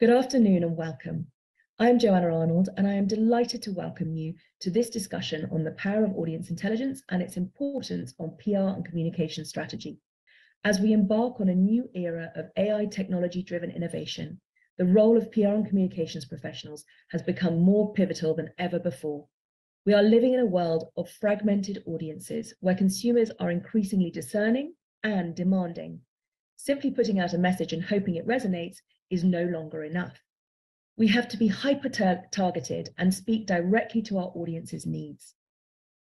Good afternoon and welcome. I'm Joanna Arnold, and I am delighted to welcome you to this discussion on the power of audience intelligence and its importance on PR and communication strategy. As we embark on a new era of AI technology-driven innovation, the role of PR and communications professionals has become more pivotal than ever before. We are living in a world of fragmented audiences where consumers are increasingly discerning and demanding. Simply putting out a message and hoping it resonates is no longer enough. We have to be hyper targeted and speak directly to our audience's needs.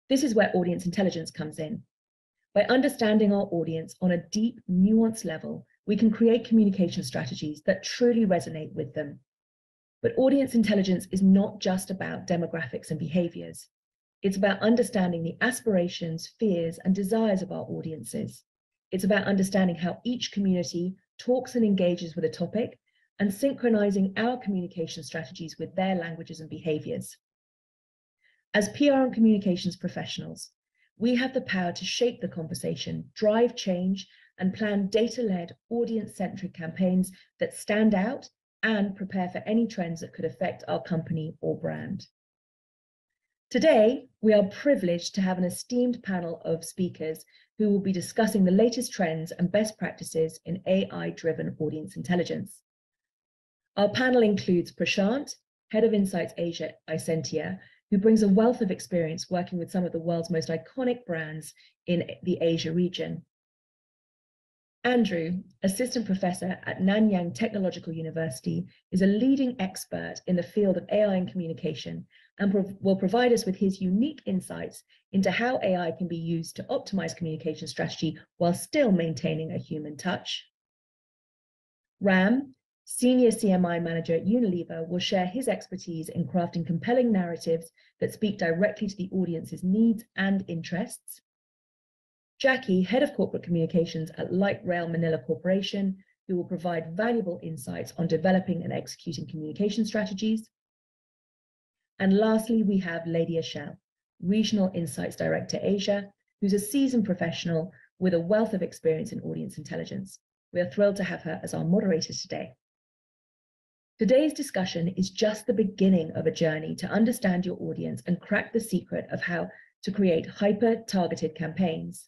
This is where audience intelligence comes in. By understanding our audience on a deep, nuanced level, we can create communication strategies that truly resonate with them. But audience intelligence is not just about demographics and behaviors. It's about understanding the aspirations, fears, and desires of our audiences. It's about understanding how each community talks and engages with a topic and synchronizing our communication strategies with their languages and behaviors. As PR and communications professionals, we have the power to shape the conversation, drive change, and plan data-led, audience-centric campaigns that stand out and prepare for any trends that could affect our company or brand. Today, we are privileged to have an esteemed panel of speakers who will be discussing the latest trends and best practices in AI-driven audience intelligence. Our panel includes Prashant, Head of Insights Asia Isentia, who brings a wealth of experience working with some of the world's most iconic brands in the Asia region. Andrew, Assistant Professor at Nanyang Technological University, is a leading expert in the field of AI and communication and prov will provide us with his unique insights into how AI can be used to optimize communication strategy while still maintaining a human touch. Ram, Senior CMI Manager at Unilever, will share his expertise in crafting compelling narratives that speak directly to the audience's needs and interests. Jackie, Head of Corporate Communications at Light Rail Manila Corporation, who will provide valuable insights on developing and executing communication strategies. And lastly, we have Lady Ashell, Regional Insights Director Asia, who's a seasoned professional with a wealth of experience in audience intelligence. We are thrilled to have her as our moderator today. Today's discussion is just the beginning of a journey to understand your audience and crack the secret of how to create hyper-targeted campaigns.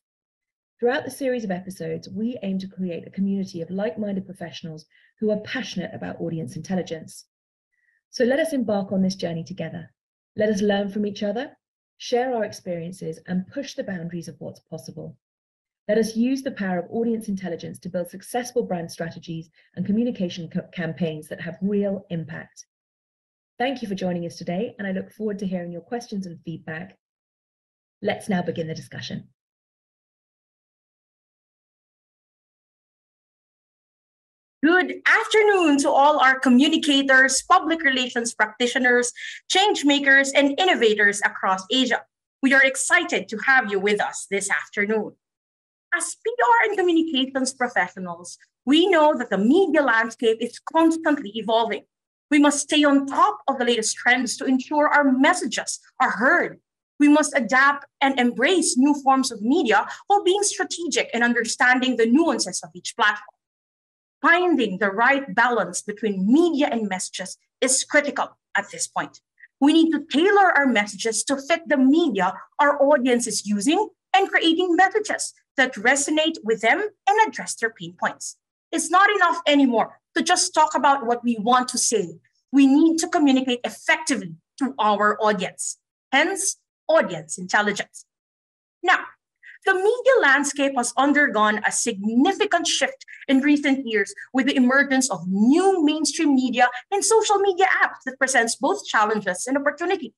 Throughout the series of episodes, we aim to create a community of like-minded professionals who are passionate about audience intelligence. So let us embark on this journey together. Let us learn from each other, share our experiences, and push the boundaries of what's possible. Let us use the power of audience intelligence to build successful brand strategies and communication campaigns that have real impact. Thank you for joining us today, and I look forward to hearing your questions and feedback. Let's now begin the discussion. Good afternoon to all our communicators, public relations practitioners, change makers, and innovators across Asia. We are excited to have you with us this afternoon. As PR and communications professionals, we know that the media landscape is constantly evolving. We must stay on top of the latest trends to ensure our messages are heard. We must adapt and embrace new forms of media while being strategic and understanding the nuances of each platform finding the right balance between media and messages is critical at this point. We need to tailor our messages to fit the media our audience is using and creating messages that resonate with them and address their pain points. It's not enough anymore to just talk about what we want to say. We need to communicate effectively to our audience, hence, audience intelligence. Now, the media landscape has undergone a significant shift in recent years with the emergence of new mainstream media and social media apps that presents both challenges and opportunity.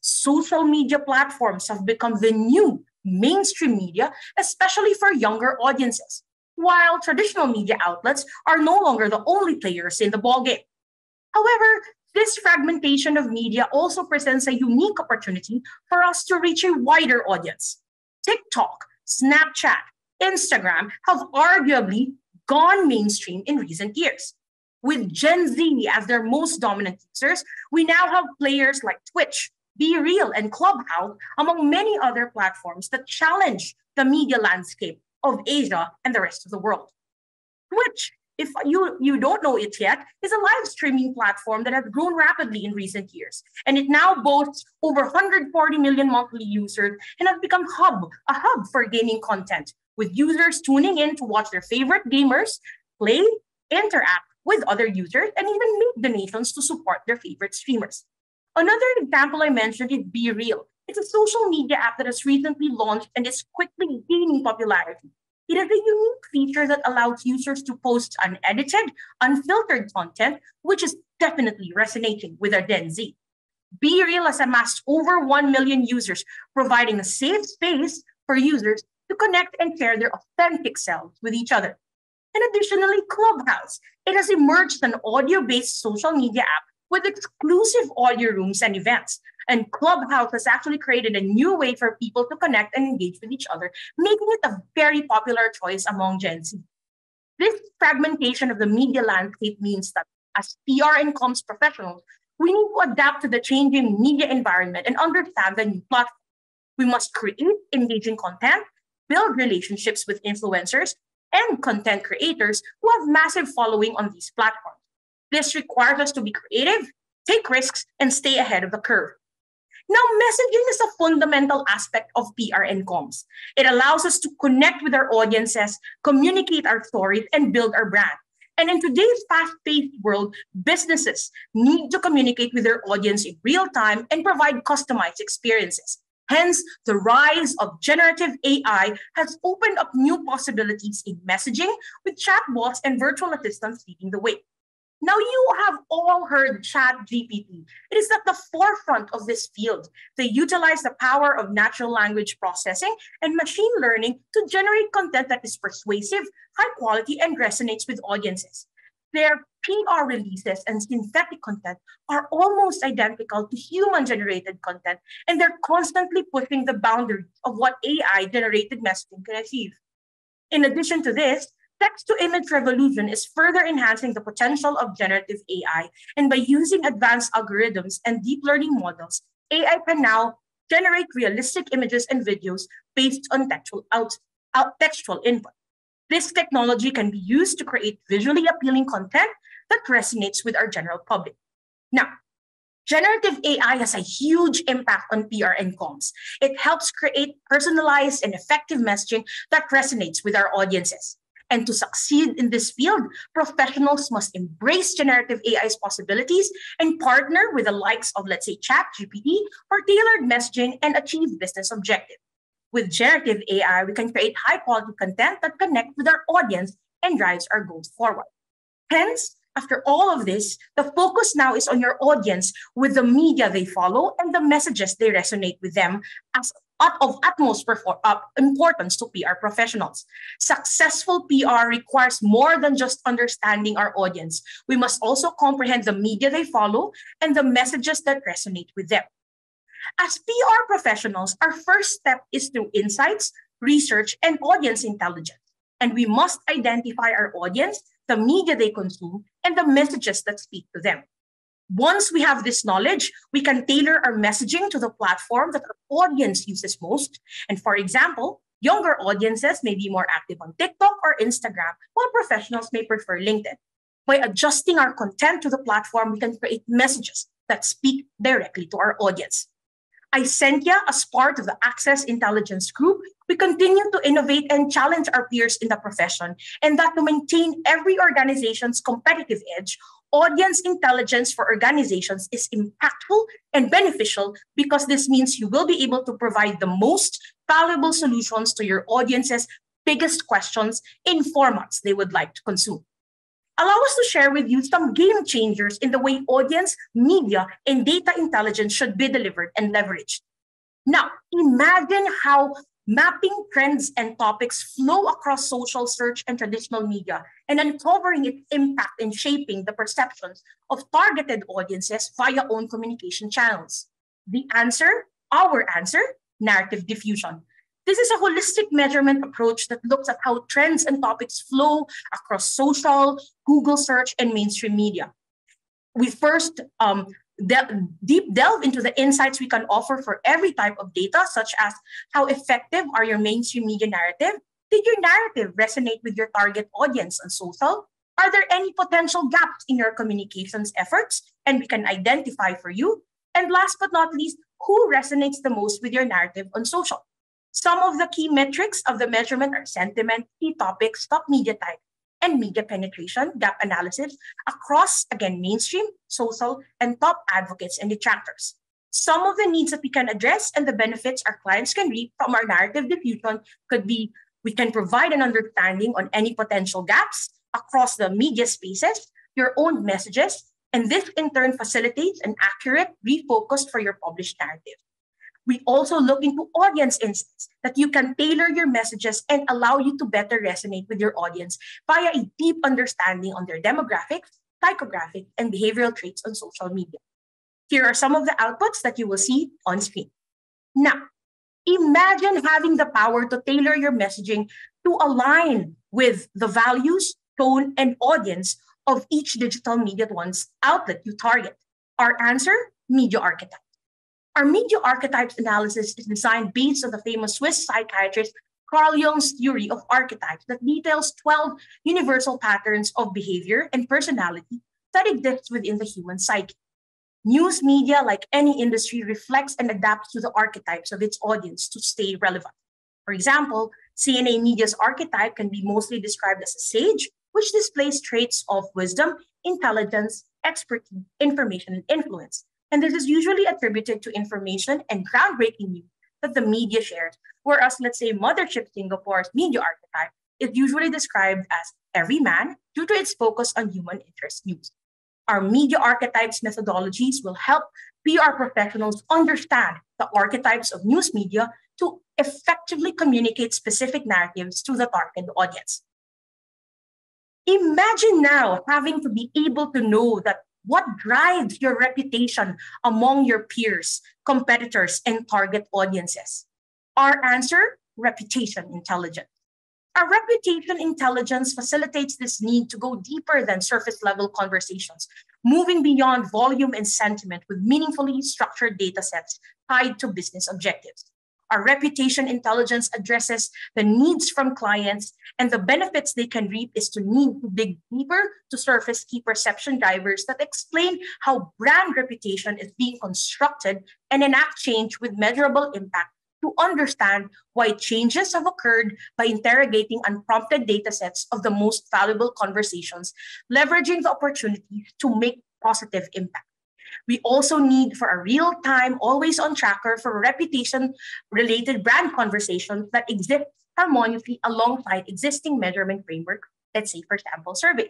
Social media platforms have become the new mainstream media, especially for younger audiences, while traditional media outlets are no longer the only players in the ballgame. However, this fragmentation of media also presents a unique opportunity for us to reach a wider audience TikTok, Snapchat, Instagram have arguably gone mainstream in recent years. With Gen Z as their most dominant users, we now have players like Twitch, BeReal, and Clubhouse, among many other platforms that challenge the media landscape of Asia and the rest of the world. Twitch if you, you don't know it yet, is a live streaming platform that has grown rapidly in recent years. And it now boasts over 140 million monthly users and has become hub, a hub for gaming content, with users tuning in to watch their favorite gamers play, interact with other users, and even make donations to support their favorite streamers. Another example I mentioned is BeReal. It's a social media app that has recently launched and is quickly gaining popularity. It is a unique feature that allows users to post unedited, unfiltered content, which is definitely resonating with our Gen Z. BeReal has amassed over 1 million users, providing a safe space for users to connect and share their authentic selves with each other. And additionally, Clubhouse. It has emerged an audio-based social media app with exclusive audio rooms and events. And Clubhouse has actually created a new way for people to connect and engage with each other, making it a very popular choice among Gen Z. This fragmentation of the media landscape means that as PR and comms professionals, we need to adapt to the changing media environment and understand the new platform. We must create engaging content, build relationships with influencers and content creators who have massive following on these platforms. This requires us to be creative, take risks, and stay ahead of the curve. Now, messaging is a fundamental aspect of PR and comms. It allows us to connect with our audiences, communicate our stories, and build our brand. And in today's fast paced world, businesses need to communicate with their audience in real time and provide customized experiences. Hence, the rise of generative AI has opened up new possibilities in messaging with chatbots and virtual assistants leading the way. Now, you have all heard Chat GPT. It is at the forefront of this field. They utilize the power of natural language processing and machine learning to generate content that is persuasive, high quality, and resonates with audiences. Their PR releases and synthetic content are almost identical to human generated content, and they're constantly pushing the boundaries of what AI generated messaging can achieve. In addition to this, text to image revolution is further enhancing the potential of generative AI. And by using advanced algorithms and deep learning models, AI can now generate realistic images and videos based on textual, out, out, textual input. This technology can be used to create visually appealing content that resonates with our general public. Now, generative AI has a huge impact on PR and comms. It helps create personalized and effective messaging that resonates with our audiences. And to succeed in this field, professionals must embrace generative AI's possibilities and partner with the likes of, let's say, ChatGPT for tailored messaging and achieve business objectives. With generative AI, we can create high quality content that connects with our audience and drives our goals forward. Hence, after all of this, the focus now is on your audience with the media they follow and the messages they resonate with them as of utmost uh, importance to PR professionals. Successful PR requires more than just understanding our audience. We must also comprehend the media they follow and the messages that resonate with them. As PR professionals, our first step is through insights, research, and audience intelligence. And we must identify our audience, the media they consume, and the messages that speak to them. Once we have this knowledge, we can tailor our messaging to the platform that our audience uses most. And for example, younger audiences may be more active on TikTok or Instagram, while professionals may prefer LinkedIn. By adjusting our content to the platform, we can create messages that speak directly to our audience. Isentia, as part of the Access Intelligence Group, we continue to innovate and challenge our peers in the profession, and that to maintain every organization's competitive edge, audience intelligence for organizations is impactful and beneficial because this means you will be able to provide the most valuable solutions to your audience's biggest questions in formats they would like to consume. Allow us to share with you some game changers in the way audience, media, and data intelligence should be delivered and leveraged. Now, imagine how mapping trends and topics flow across social search and traditional media and uncovering its impact in shaping the perceptions of targeted audiences via own communication channels. The answer, our answer, narrative diffusion. This is a holistic measurement approach that looks at how trends and topics flow across social, Google search, and mainstream media. We first um, de- deep delve into the insights we can offer for every type of data, such as how effective are your mainstream media narrative? Did your narrative resonate with your target audience on social? Are there any potential gaps in your communications efforts? And we can identify for you. And last but not least, who resonates the most with your narrative on social? Some of the key metrics of the measurement are sentiment, key topics, top media type, and media penetration, gap analysis across, again, mainstream, social, and top advocates and detractors. Some of the needs that we can address and the benefits our clients can reap from our narrative diffusion could be we can provide an understanding on any potential gaps across the media spaces, your own messages, and this in turn facilitates an accurate refocus for your published narrative. We also look into audience insights that you can tailor your messages and allow you to better resonate with your audience via a deep understanding on their demographics, psychographic, and behavioral traits on social media. Here are some of the outputs that you will see on screen. Now, imagine having the power to tailor your messaging to align with the values, tone, and audience of each digital media one's outlet you target. Our answer, media archetype. Our media archetypes analysis is designed based on the famous Swiss psychiatrist Carl Jung's theory of archetypes that details 12 universal patterns of behavior and personality that exist within the human psyche. News media, like any industry, reflects and adapts to the archetypes of its audience to stay relevant. For example, CNA Media's archetype can be mostly described as a sage, which displays traits of wisdom, intelligence, expertise, information, and influence. And this is usually attributed to information and groundbreaking news that the media shares, whereas, let's say, Mothership Singapore's media archetype is usually described as every man due to its focus on human interest news. Our media archetypes methodologies will help PR professionals understand the archetypes of news media to effectively communicate specific narratives to the target audience. Imagine now having to be able to know that what drives your reputation among your peers, competitors, and target audiences. Our answer reputation intelligence. Our reputation intelligence facilitates this need to go deeper than surface level conversations, moving beyond volume and sentiment with meaningfully structured data sets tied to business objectives. Our reputation intelligence addresses the needs from clients, and the benefits they can reap is to need to dig deeper to surface key perception drivers that explain how brand reputation is being constructed and enact change with measurable impact to understand why changes have occurred by interrogating unprompted data sets of the most valuable conversations, leveraging the opportunity to make positive impact. We also need for a real-time, always-on tracker for reputation-related brand conversations that exist harmoniously alongside existing measurement framework, let's say for sample survey.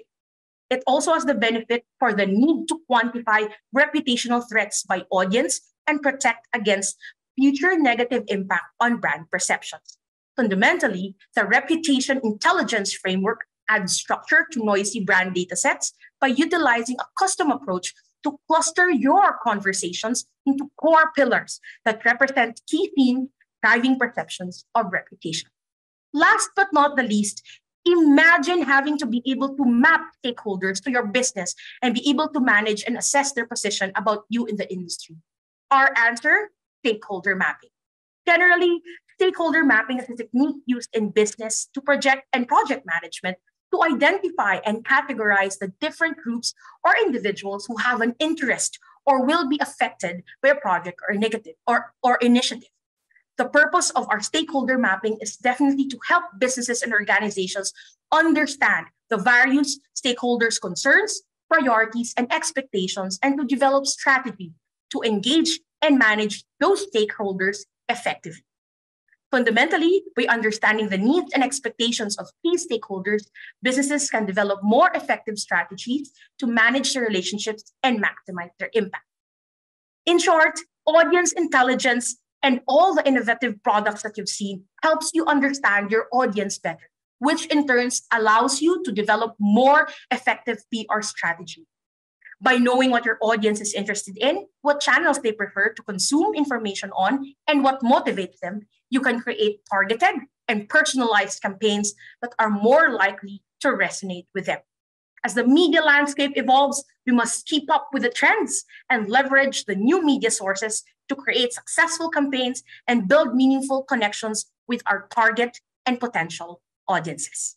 It also has the benefit for the need to quantify reputational threats by audience and protect against future negative impact on brand perceptions. Fundamentally, the reputation intelligence framework adds structure to noisy brand datasets by utilizing a custom approach to cluster your conversations into core pillars that represent key themes driving perceptions of reputation. Last but not the least, imagine having to be able to map stakeholders to your business and be able to manage and assess their position about you in the industry. Our answer stakeholder mapping. Generally, stakeholder mapping is a technique used in business to project and project management to identify and categorize the different groups or individuals who have an interest or will be affected by a project or negative or, or initiative. The purpose of our stakeholder mapping is definitely to help businesses and organizations understand the various stakeholders' concerns, priorities, and expectations, and to develop strategy to engage and manage those stakeholders effectively. Fundamentally, by understanding the needs and expectations of key stakeholders, businesses can develop more effective strategies to manage their relationships and maximize their impact. In short, audience intelligence and all the innovative products that you've seen helps you understand your audience better, which in turn allows you to develop more effective PR strategy by knowing what your audience is interested in, what channels they prefer to consume information on, and what motivates them, you can create targeted and personalized campaigns that are more likely to resonate with them. As the media landscape evolves, we must keep up with the trends and leverage the new media sources to create successful campaigns and build meaningful connections with our target and potential audiences.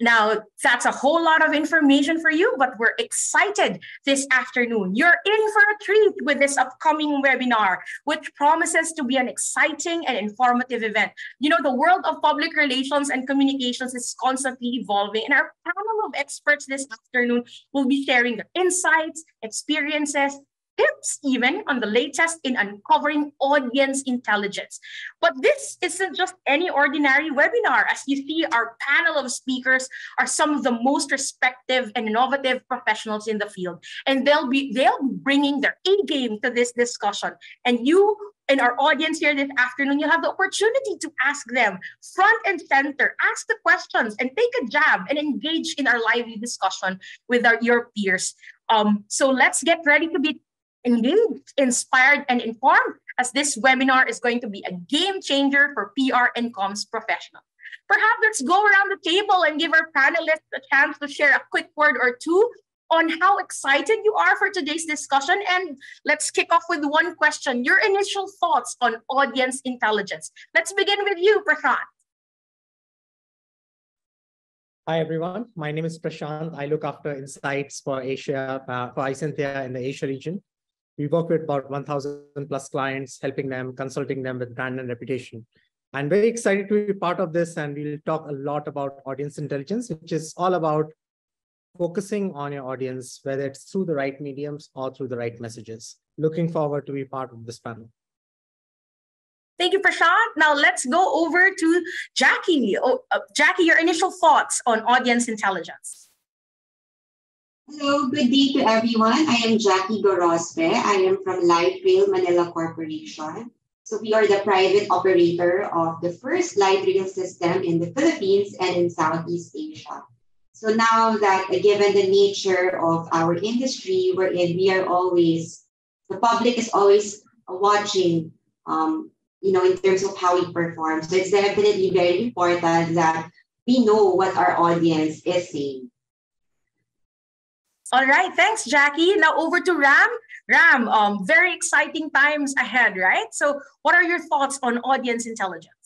Now, that's a whole lot of information for you, but we're excited this afternoon. You're in for a treat with this upcoming webinar, which promises to be an exciting and informative event. You know, the world of public relations and communications is constantly evolving, and our panel of experts this afternoon will be sharing their insights, experiences, tips even on the latest in uncovering audience intelligence. But this isn't just any ordinary webinar. As you see, our panel of speakers are some of the most respected and innovative professionals in the field. And they'll be they'll be bringing their A game to this discussion. And you in our audience here this afternoon, you have the opportunity to ask them front and center, ask the questions and take a jab and engage in our lively discussion with our, your peers. Um, so let's get ready to be engaged, inspired, and informed as this webinar is going to be a game changer for PR and comms professionals. Perhaps let's go around the table and give our panelists a chance to share a quick word or two on how excited you are for today's discussion. And let's kick off with one question, your initial thoughts on audience intelligence. Let's begin with you, Prashant. Hi, everyone. My name is Prashant. I look after insights for Asia, uh, for Isentia in the Asia region. We work with about 1,000 plus clients, helping them, consulting them with brand and reputation. I'm very excited to be part of this, and we'll talk a lot about audience intelligence, which is all about focusing on your audience, whether it's through the right mediums or through the right messages. Looking forward to be part of this panel. Thank you, Prashant. Now let's go over to Jackie. Oh, uh, Jackie, your initial thoughts on audience intelligence. Hello, good day to everyone. I am Jackie Gorospe. I am from Light Rail Manila Corporation. So we are the private operator of the first light rail system in the Philippines and in Southeast Asia. So now that uh, given the nature of our industry, wherein we are always, the public is always watching, um, you know, in terms of how we perform. So it's definitely very important that we know what our audience is saying. All right, thanks, Jackie. Now over to Ram. Ram, um, very exciting times ahead, right? So, what are your thoughts on audience intelligence?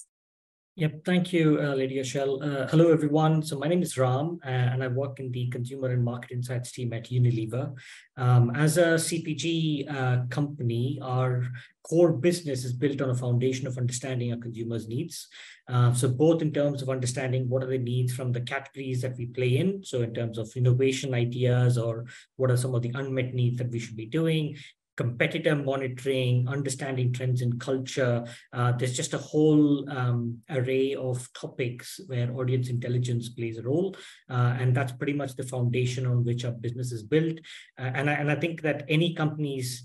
Yep, thank you, uh, Lady Ashel. Uh, hello, everyone. So my name is Ram, uh, and I work in the Consumer and Market Insights team at Unilever. Um, as a CPG uh, company, our core business is built on a foundation of understanding our consumers' needs. Uh, so both in terms of understanding what are the needs from the categories that we play in, so in terms of innovation ideas or what are some of the unmet needs that we should be doing, competitor monitoring, understanding trends in culture. Uh, there's just a whole um, array of topics where audience intelligence plays a role. Uh, and that's pretty much the foundation on which our business is built. Uh, and, I, and I think that any company's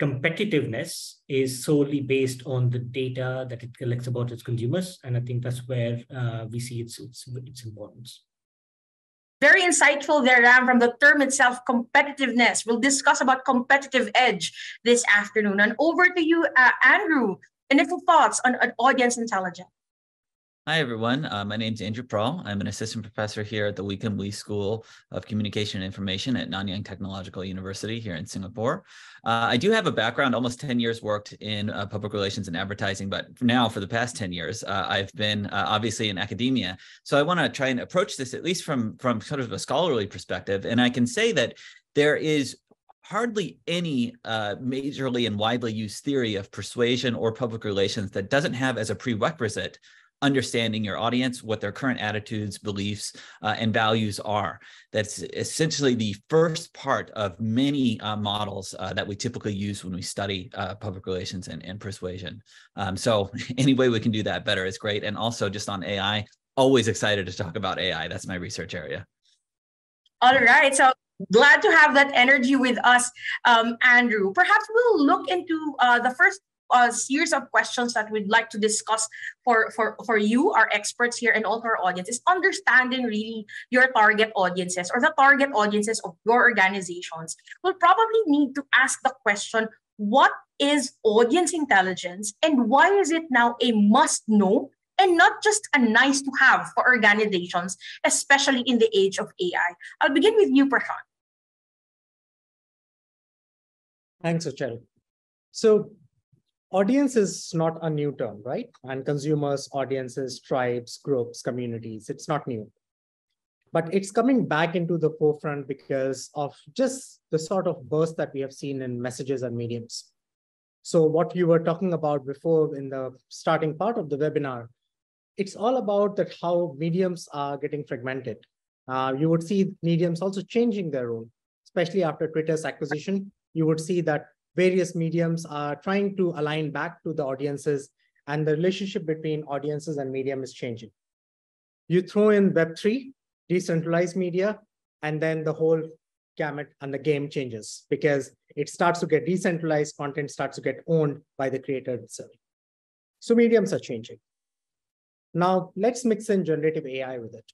competitiveness is solely based on the data that it collects about its consumers. And I think that's where uh, we see its, its, its importance. Very insightful there, Ram, from the term itself, competitiveness. We'll discuss about competitive edge this afternoon. And over to you, uh, Andrew. Initial thoughts on, on audience intelligence. Hi, everyone. Uh, my name is Andrew Prahl. I'm an assistant professor here at the Wee Kim Wee School of Communication and Information at Nanyang Technological University here in Singapore. Uh, I do have a background, almost 10 years worked in uh, public relations and advertising, but now for the past 10 years, uh, I've been uh, obviously in academia. So I want to try and approach this at least from, from sort of a scholarly perspective. And I can say that there is hardly any uh, majorly and widely used theory of persuasion or public relations that doesn't have as a prerequisite understanding your audience, what their current attitudes, beliefs, uh, and values are. That's essentially the first part of many uh, models uh, that we typically use when we study uh, public relations and, and persuasion. Um, so any way we can do that better is great. And also just on AI, always excited to talk about AI. That's my research area. All right. So glad to have that energy with us, um, Andrew. Perhaps we'll look into uh, the first a series of questions that we'd like to discuss for, for, for you, our experts here, and also our audience is understanding really your target audiences or the target audiences of your organizations. We'll probably need to ask the question what is audience intelligence and why is it now a must know and not just a nice to have for organizations, especially in the age of AI? I'll begin with you, Prashant. Thanks, Achal. So audience is not a new term, right? And consumers, audiences, tribes, groups, communities, it's not new. But it's coming back into the forefront because of just the sort of burst that we have seen in messages and mediums. So what you were talking about before in the starting part of the webinar, it's all about that how mediums are getting fragmented. Uh, you would see mediums also changing their role, especially after Twitter's acquisition. You would see that various mediums are trying to align back to the audiences and the relationship between audiences and medium is changing. You throw in Web3, decentralized media, and then the whole gamut and the game changes because it starts to get decentralized, content starts to get owned by the creator itself. So mediums are changing. Now let's mix in generative AI with it.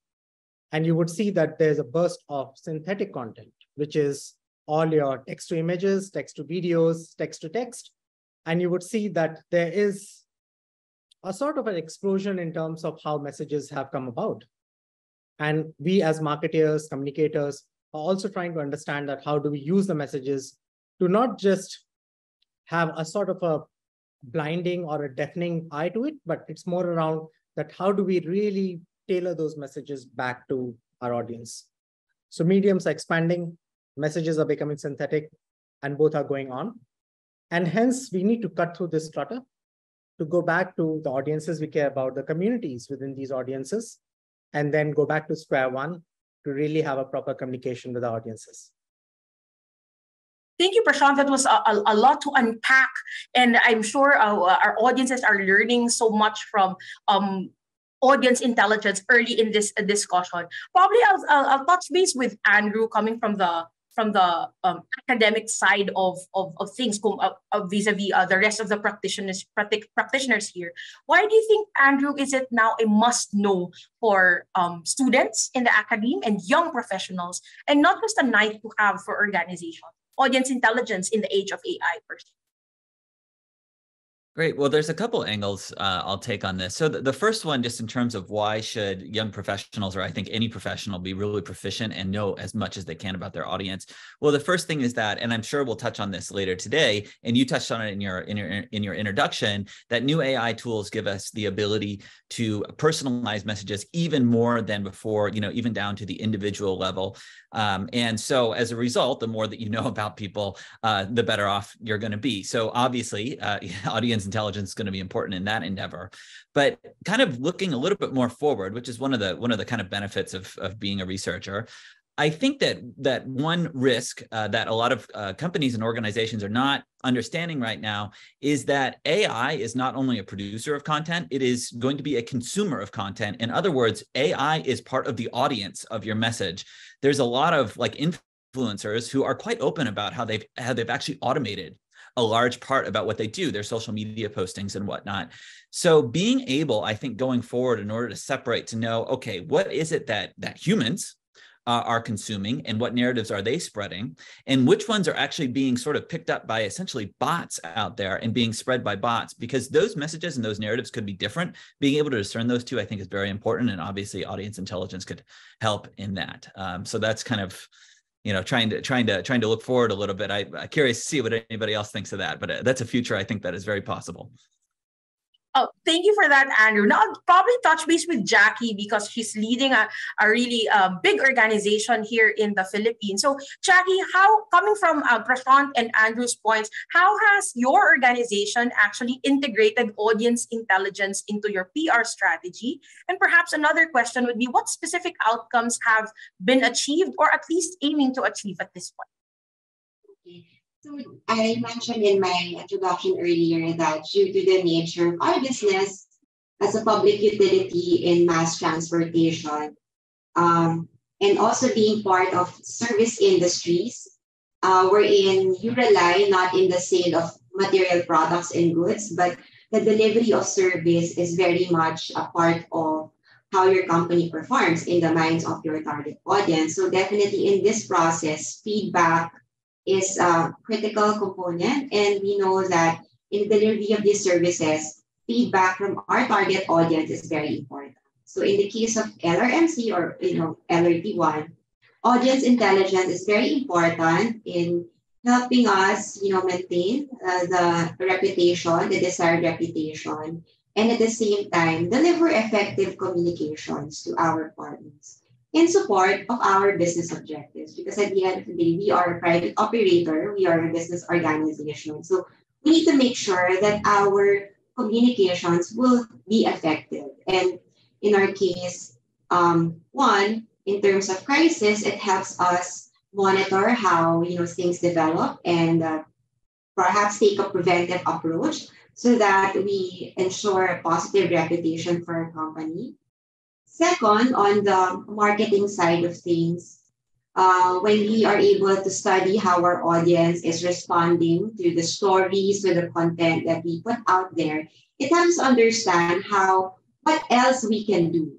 And you would see that there's a burst of synthetic content, which is all your text to images, text to videos, text to text. And you would see that there is a sort of an explosion in terms of how messages have come about. And we as marketeers, communicators, are also trying to understand that how do we use the messages to not just have a sort of a blinding or a deafening eye to it, but it's more around that how do we really tailor those messages back to our audience. So mediums are expanding, messages are becoming synthetic, and both are going on. And hence, we need to cut through this clutter to go back to the audiences we care about, the communities within these audiences, and then go back to square one to really have a proper communication with the audiences. Thank you, Prashant. That was a, a, a, lot to unpack. And I'm sure uh, our audiences are learning so much from um, audience intelligence early in this discussion. Probably I'll, I'll, I'll, touch base with Andrew coming from the from the um, academic side of, of, of things uh, uh, vis-a-vis uh, the rest of the practitioners practitioners here. Why do you think, Andrew, is it now a must-know for um, students in the academy and young professionals, and not just a nice to have for organization? Audience intelligence in the age of AI, per. Great. Well, there's a couple angles uh, I'll take on this. So the, the, first one, just in terms of why should young professionals, or I think any professional, be really proficient and know as much as they can about their audience. Well, the first thing is that, and I'm sure we'll touch on this later today, and you touched on it in your in your in your introduction, that new AI tools give us the ability to personalize messages even more than before. You know, even down to the individual level. Um, and so, as a result, the more that you know about people, uh, the better off you're going to be. So, obviously, uh, audience business intelligence is going to be important in that endeavor but kind of looking a little bit more forward which is one of the one of the kind of benefits of of being a researcher I think that that one risk uh, that a lot of uh, companies and organizations are not understanding right now is that AI is not only a producer of content; it is going to be a consumer of content. In other words, AI is part of the audience of your message. There's a lot of like influencers who are quite open about how they've how they've actually automated a large part about what they do, their social media postings and whatnot. So being able, I think, going forward, in order to separate, to know, okay, what is it that that humans uh, are consuming and what narratives are they spreading? And which ones are actually being sort of picked up by essentially bots out there and being spread by bots? Because those messages and those narratives could be different. Being able to discern those two i think is very important. And obviously audience intelligence could help in that. Um, so that's kind of you know trying to trying to trying to look forward a little bit. I, i'm curious to see what anybody else thinks of that but uh, that's a future i think that is very possible Oh, thank you for that, Andrew. Now, I'll probably touch base with Jackie because she's leading a, a really uh, big organization here in the Philippines. So, Jackie, how, coming from uh, Prashant and Andrew's points, how has your organization actually integrated audience intelligence into your PR strategy? And perhaps another question would be what specific outcomes have been achieved or at least aiming to achieve at this point? So I mentioned in my introduction earlier that due to the nature of our business as a public utility in mass transportation, um, and also being part of service industries, uh, wherein you rely not in the sale of material products and goods, but the delivery of service is very much a part of how your company performs in the minds of your target audience. So definitely in this process, feedback, is a critical component. And we know that in the delivery of these services, feedback from our target audience is very important. So in the case of LRMC or you know LRT1, audience intelligence is very important in helping us you know maintain uh, the reputation, the desired reputation, and at the same time deliver effective communications to our partners. In support of our business objectives. Because at the end of the day, we are a private operator, we are a business organization. So we need to make sure that our communications will be effective. And in our case, um, one, in terms of crisis, it helps us monitor how you know things develop and uh, perhaps take a preventive approach so that we ensure a positive reputation for our company. Second, on the marketing side of things, uh, when we are able to study how our audience is responding to the stories, to the content that we put out there, it helps understand how what else we can do.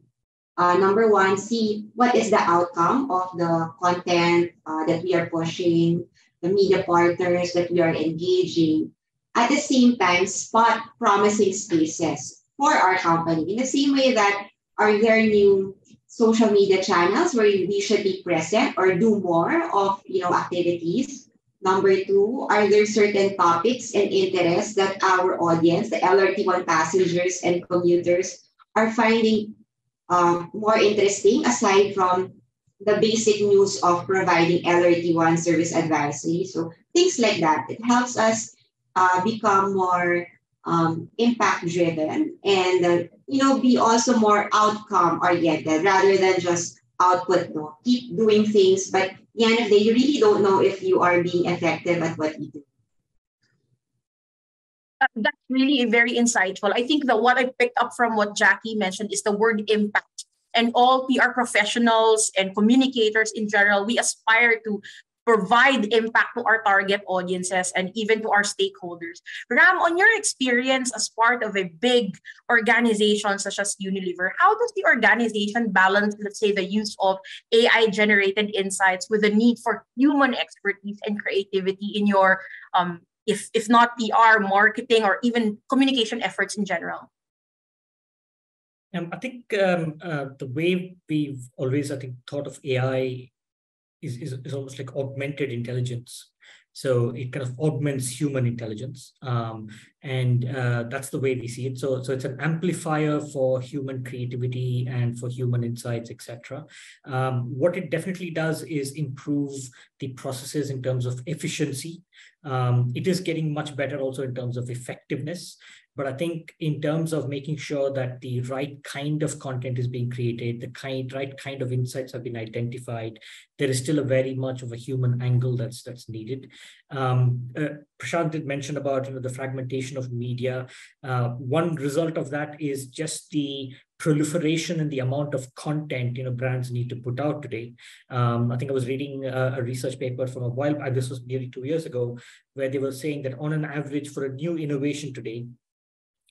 Uh, number one, see what is the outcome of the content uh, that we are pushing, the media partners that we are engaging. At the same time, spot promising spaces for our company in the same way that are there new social media channels where we should be present or do more of you know activities? Number two are there certain topics and interests that our audience the lrt1 passengers and commuters are finding um, more interesting aside from the basic news of providing lrt1 service advisory? So things like that. It helps us uh, become more um, impact driven and uh, you know be also more outcome oriented rather than just output no? Keep doing things but the end of the day you really don't know if you are being effective at what you do. Uh, that's really very insightful. I think that what i picked up from what jackie mentioned is the word impact. And all PR professionals and communicators in general, we aspire to provide impact to our target audiences and even to our stakeholders. Ram, on your experience as part of a big organization such as Unilever, how does the organization balance, let's say, the use of AI generated insights with the need for human expertise and creativity in your, um, if, if not PR, marketing, or even communication efforts in general? Um, I think um, uh, the way we've always, I think, thought of AI is, is, is almost like augmented intelligence. So it kind of augments human intelligence, um, and uh, that's the way we see it. So, so it's an amplifier for human creativity and for human insights, etc. Um, what it definitely does is improve the processes in terms of efficiency. Um, it is getting much better also in terms of effectiveness. But I think in terms of making sure that the right kind of content is being created, the kind right kind of insights have been identified, there is still a very much of a human angle that's that's needed. Um, uh, Prashant did mention about you know the fragmentation of media. Uh, one result of that is just the proliferation and the amount of content you know brands need to put out today. Um, I think I was reading a, a, research paper from a while. Back, this was nearly two years ago, where they were saying that on an average for a new innovation today,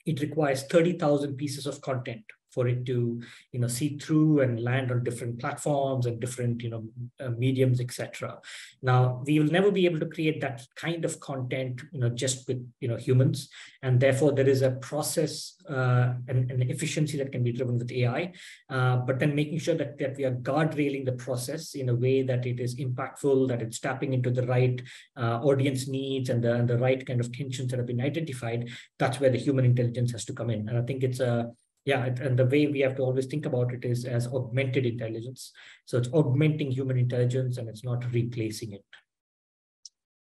it requires 30,000 pieces of content for it to you know see through and land on different platforms and different you know uh, mediums etc now we will never be able to create that kind of content you know just with you know humans. And therefore there is a process uh, and, and efficiency that can be driven with ai uh, but then making sure that, that we are guard railing the process in a way that it is impactful that it's tapping into the right uh, audience needs and the, and the right kind of tensions that have been identified that's where the human intelligence has to come in. And i think it's a yeah and the way we have to always think about it is as augmented intelligence. So it's augmenting human intelligence and it's not replacing it.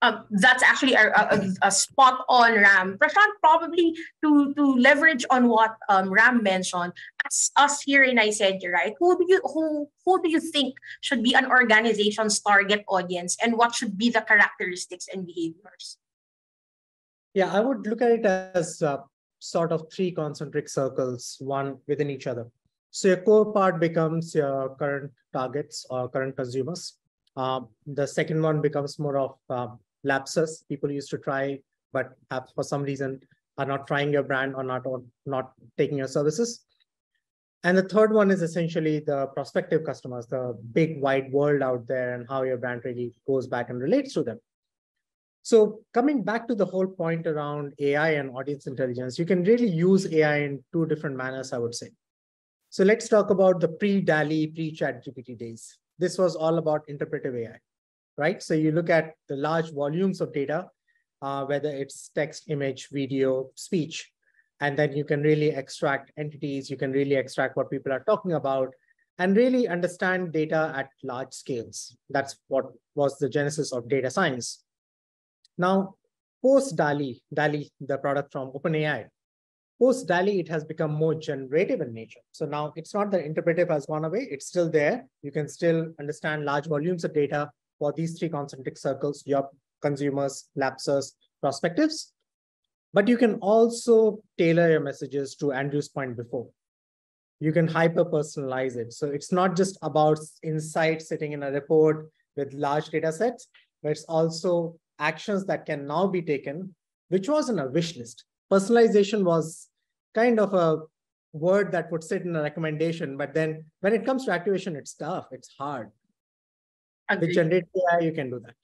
Um, that's actually a, a, a, spot on ram. Prashant probably to to leverage on what um, ram mentioned as us here in Isentia, right? Who do you who who do you think should be an organization's target audience and what should be the characteristics and behaviors? Yeah i would look at it as uh, sort of three concentric circles, one within each other. So your core part becomes your current targets or current consumers. Um, the second one becomes more of um, lapses. People used to try, but have for some reason are not trying your brand or not or not taking your services. And the third one is essentially the prospective customers, the big wide world out there and how your brand really goes back and relates to them. So coming back to the whole point around AI and audience intelligence, you can really use AI in two different manners, I would say. So let's talk about the pre-DALL-E, pre-ChatGPT days. This was all about interpretive AI, right? So you look at the large volumes of data, uh, whether it's text, image, video, speech, and then you can really extract entities, you can really extract what people are talking about, and really understand data at large scales. That's what was the genesis of data science. Now, post DALL-E, DALL-E, the product from OpenAI, post DALL-E, it has become more generative in nature. So now it's not that interpretive has gone away, it's still there. You can still understand large volumes of data for these three concentric circles, your consumers, lapsers, prospectives. But you can also tailor your messages to Andrew's point before. You can hyper personalize it. So it's not just about insights sitting in a report with large data sets, but it's also actions that can now be taken, which was in a wish list. Personalization was kind of a word that would sit in a recommendation, but then when it comes to activation, it's tough, it's hard. Agreed. With generative AI, you can do that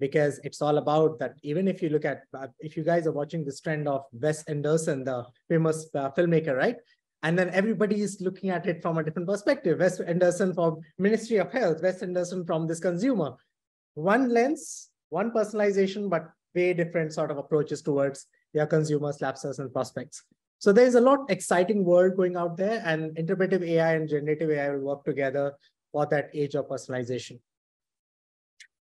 because it's all about that. Even if you look at, uh, if you guys are watching this trend of Wes Anderson, the famous uh, filmmaker, right? And then everybody is looking at it from a different perspective. Wes Anderson from Ministry of Health, Wes Anderson from this consumer. One lens, one personalization, but way different sort of approaches towards your consumers, lapsers, and prospects. So there's a lot exciting world going out there, and interpretive AI and generative AI will work together for that age of personalization.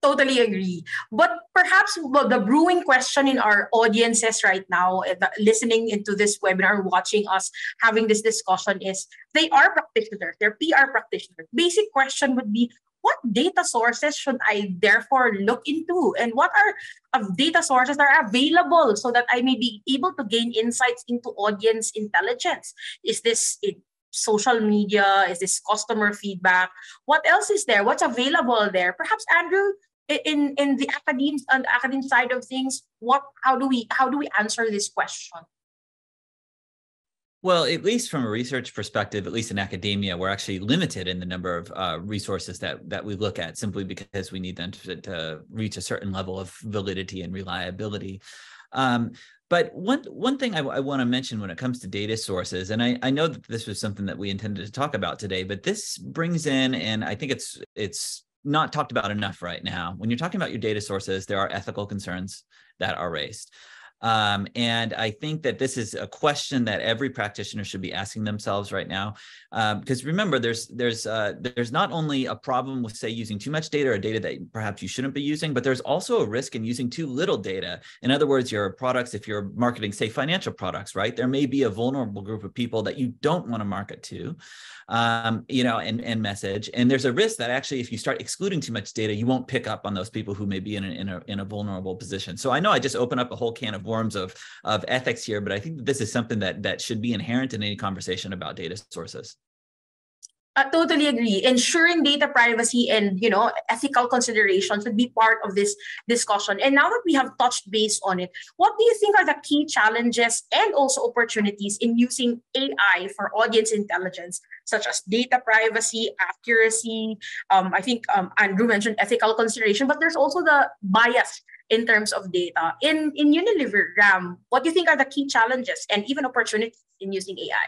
Totally agree. But perhaps the brewing question in our audiences right now, eh, listening into this webinar, watching us having this discussion is they are practitioners, they're PR practitioners. Basic question would be what data sources should I therefore look into? And what are of data sources that are available so that I may be able to gain insights into audience intelligence? Is this social media? Is this customer feedback? What else is there? What's available there? Perhaps Andrew, in in the academe on the academic side of things, what how do we how do we answer this question? Well, at least from a research perspective, at least in academia, we're actually limited in the number of uh, resources that that we look at simply because we need them to, to reach a certain level of validity and reliability. Um, but one one thing I, I want to mention when it comes to data sources, and I, I know that this was something that we intended to talk about today, but this brings in, and I think it's it's not talked about enough right now. When you're talking about your data sources, there are ethical concerns that are raised. Um, and I think that this is a question that every practitioner should be asking themselves right now. Because um, remember, there's there's uh, there's not only a problem with say using too much data or data that perhaps you shouldn't be using, but there's also a risk in using too little data. In other words, your products, if you're marketing say financial products, right, there may be a vulnerable group of people that you don't want to market to um, you know, and, and message. And there's a risk that actually, if you start excluding too much data, you won't pick up on those people who may be in a, in a, in a vulnerable position. So I know I just opened up a whole can of worms of, of ethics here, but I think that this is something that, that should be inherent in any conversation about data sources. I totally agree. Ensuring data privacy and you know ethical considerations would be part of this discussion. And now that we have touched base on it, what do you think are the key challenges and also opportunities in using AI for audience intelligence, such as data privacy, accuracy? Um, I think um, Andrew mentioned ethical consideration, but there's also the bias in terms of data. In in Unilever, Ram, what do you think are the key challenges and even opportunities in using AI?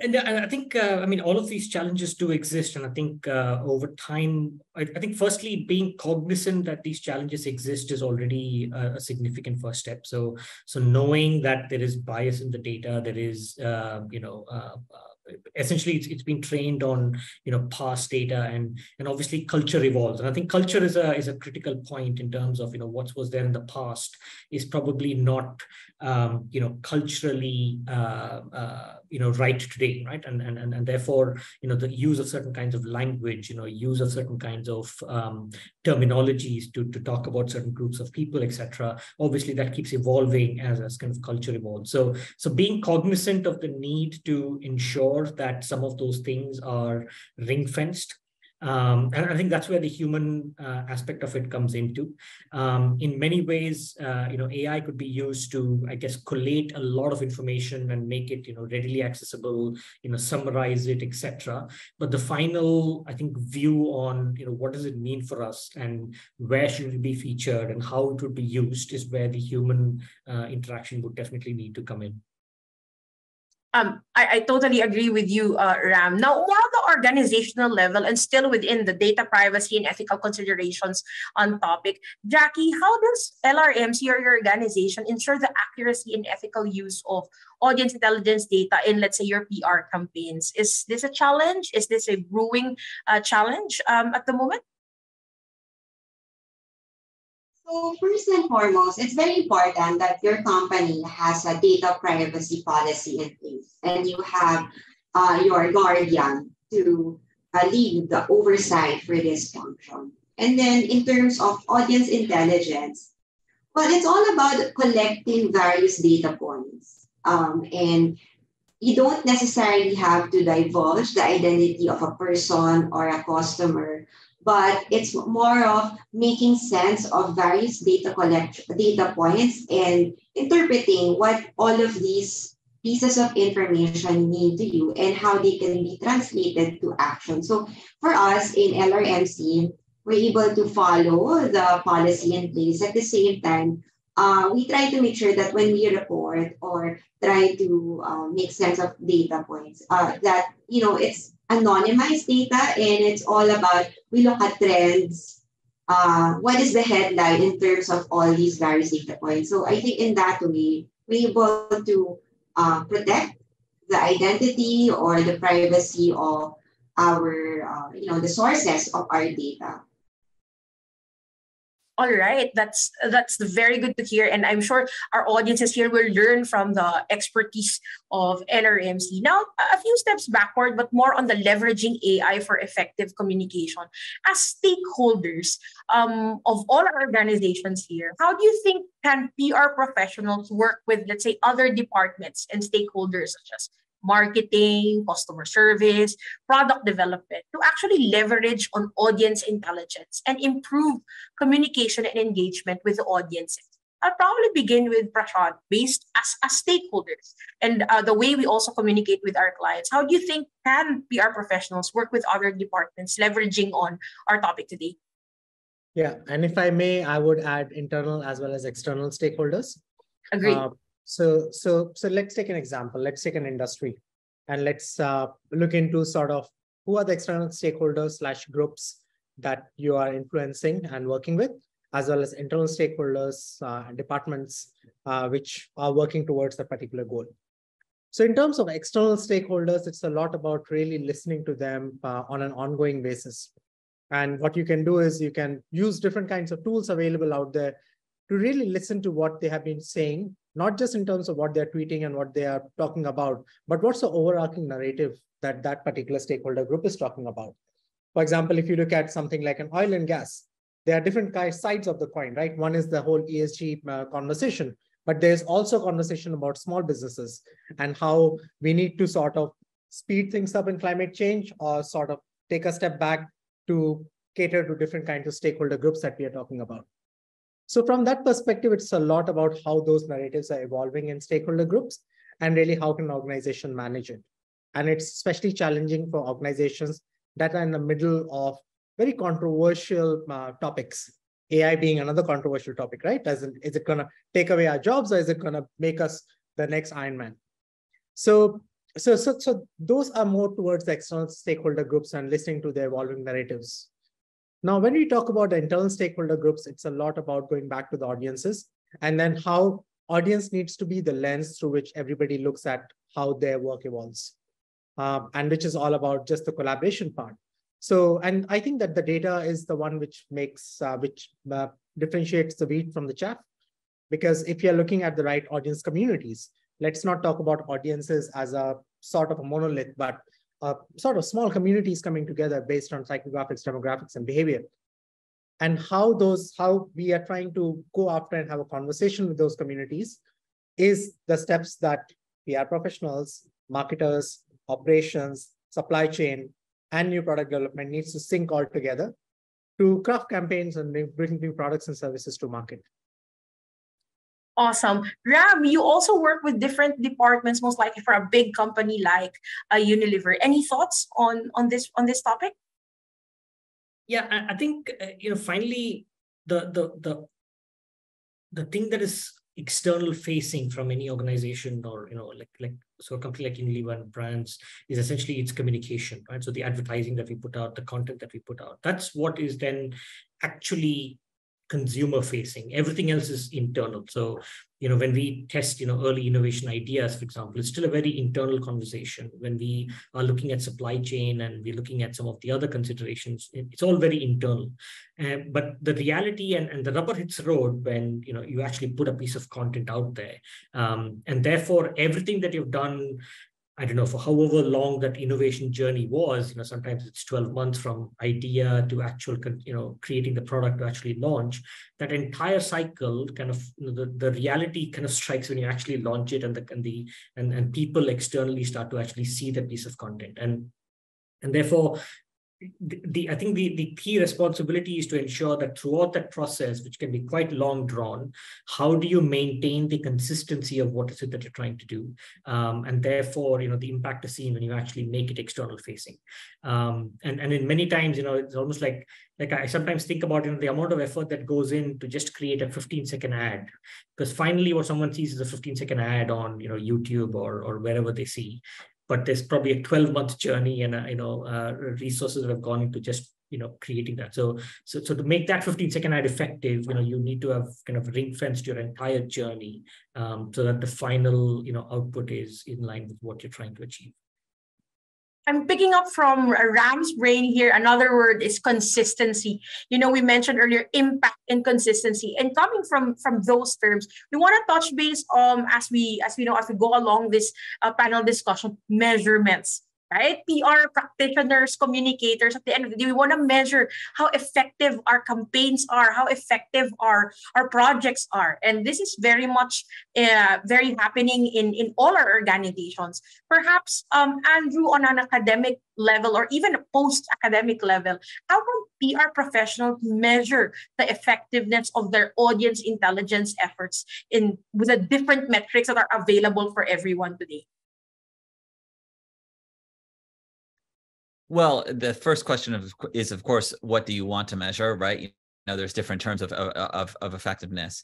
And, and I think, uh, I mean, all of these challenges do exist. And I think uh, over time, I, I, think firstly, being cognizant that these challenges exist is already a, a, significant first step. So, so knowing that there is bias in the data, there is, uh, you know, uh, uh, essentially it's, it's been trained on you know past data and and obviously culture evolves. And i think culture is a is a critical point in terms of you know what was there in the past is probably not um, you know culturally uh, uh, you know right today right? And, and and and therefore you know the use of certain kinds of language you know use of certain kinds of um, terminologies to to talk about certain groups of people etc obviously that keeps evolving as as kind of culture evolves. So so being cognizant of the need to ensure that some of those things are ring fenced um, and I think that's where the human uh, aspect of it comes into. Um, in many ways, uh, you know, AI could be used to, I guess, collate a lot of information and make it, you know, readily accessible, you know, summarize it, etc. But the final, I think, view on, you know, what does it mean for us and where should it be featured and how it would be used is where the human uh, interaction would definitely need to come in. Um, I, I totally agree with you, uh, Ram. Now, while the organizational level and still within the data privacy and ethical considerations on topic, Jackie, how does LRMC or your organization ensure the accuracy and ethical use of audience intelligence data in, let's say, your PR campaigns? Is this a challenge? Is this a brewing uh, challenge um, at the moment? So first and foremost, it's very important that your company has a data privacy policy in place and you have uh, your guardian to uh, lead the oversight for this function. And then in terms of audience intelligence, well, it's all about collecting various data points. Um, and you don't necessarily have to divulge the identity of a person or a customer but it's more of making sense of various data collect data points and interpreting what all of these pieces of information mean to you and how they can be translated to action. So for us in LRMC, we're able to follow the policy in place. At the same time, uh, we try to make sure that when we report or try to uh, make sense of data points, uh, that you know it's anonymized data and it's all about we look at trends uh, what is the headline in terms of all these various data points. So i think in that way we're able to uh, protect the identity or the privacy of our uh, you know the sources of our data all right, that's that's very good to hear, and I'm sure our audiences here will learn from the expertise of LRMC. Now, a few steps backward, but more on the leveraging AI for effective communication. As stakeholders um, of all our organizations here, how do you think can PR professionals work with, let's say, other departments and stakeholders such as marketing, customer service, product development to actually leverage on audience intelligence and improve communication and engagement with the audiences. I'll probably begin with Prashant, based as, as stakeholders and uh, the way we also communicate with our clients. How do you think can PR professionals work with other departments leveraging on our topic today? Yeah, and if I may, I would add internal as well as external stakeholders. Agree. Uh, so, so, so let's take an example. Let's take an industry, and let's uh, look into sort of who are the external stakeholders slash groups that you are influencing and working with, as well as internal stakeholders uh, departments uh, which are working towards a particular goal. So, in terms of external stakeholders, it's a lot about really listening to them uh, on an ongoing basis. And what you can do is you can use different kinds of tools available out there to really listen to what they have been saying not just in terms of what they're tweeting and what they are talking about, but what's the overarching narrative that that particular stakeholder group is talking about. For example, if you look at something like an oil and gas, there are different sides of the coin, right? One is the whole ESG uh, conversation, but there's also conversation about small businesses and how we need to sort of speed things up in climate change or sort of take a step back to cater to different kinds of stakeholder groups that we are talking about. So from that perspective, it's a lot about how those narratives are evolving in stakeholder groups and really how can an organization manage it. And it's especially challenging for organizations that are in the middle of very controversial uh, topics. AI being another controversial topic, right? As in, is it going to take away our jobs or is it going to make us the next Iron Man? So, so, so, so those are more towards the external stakeholder groups and listening to the evolving narratives. Now, when we talk about the internal stakeholder groups, it's a lot about going back to the audiences and then how audience needs to be the lens through which everybody looks at how their work evolves. Um, and which is all about just the collaboration part. So, and I think that the data is the one which makes, uh, which uh, differentiates the wheat from the chaff. Because if you're looking at the right audience communities, let's not talk about audiences as a sort of a monolith, but uh, sort of small communities coming together based on psychographics, demographics, and behavior. And how those, how we are trying to go after and have a conversation with those communities is the steps that PR professionals, marketers, operations, supply chain, and new product development needs to sync all together to craft campaigns and bring new products and services to market. Awesome. Ram, you also work with different departments, most likely for a big company like uh, Unilever. Any thoughts on, on this on this topic? Yeah, I, I think uh, you know. Finally, the the the the thing that is external facing from any organization or you know like like so a company like Unilever and brands is essentially its communication, right? So the advertising that we put out, the content that we put out, that's what is then actually consumer facing. Everything else is internal. So, you know, when we test, you know, early innovation ideas, for example, it's still a very internal conversation. When we are looking at supply chain and we're looking at some of the other considerations, it's all very internal. Uh, but the reality and, and the rubber hits the road when, you know, you actually put a piece of content out there. Um, and therefore, everything that you've done I don't know, for however long that innovation journey was, you know, sometimes it's 12 months from idea to actual, you know, creating the product to actually launch. That entire cycle kind of, you know, the, the reality kind of strikes when you actually launch it and the, and the, and, and people externally start to actually see the piece of content. And, and therefore, the, the, I think the, the key responsibility is to ensure that throughout that process, which can be quite long drawn, how do you maintain the consistency of what is it that you're trying to do? Um, and therefore, you know, the impact is seen when you actually make it external facing. Um, and, and in many times, you know, it's almost like, like I sometimes think about, you know, the amount of effort that goes in to just create a 15 second ad, because finally what someone sees is a 15 second ad on, you know, YouTube or, or wherever they see but there's probably a 12 month journey and uh, you know uh, resources that have gone into just you know creating that. So so so to make that 15 second ad effective you know you need to have kind of ring fenced your entire journey um, so that the final you know output is in line with what you're trying to achieve I'm picking up from Ram's brain here. Another word is consistency. You know, we mentioned earlier impact and consistency. And coming from from those terms, we want to touch base um as we as we know as we go along this uh, panel discussion measurements right? PR practitioners, communicators, at the end of the day, we want to measure how effective our campaigns are, how effective our, our projects are. And this is very much uh, very happening in, in all our organizations. Perhaps, um, Andrew, on an academic level or even a post-academic level, how can PR professionals measure the effectiveness of their audience intelligence efforts in with the different metrics that are available for everyone today? Well, the first question of, is, of course, what do you want to measure, right? You know, there's different terms of of, of effectiveness.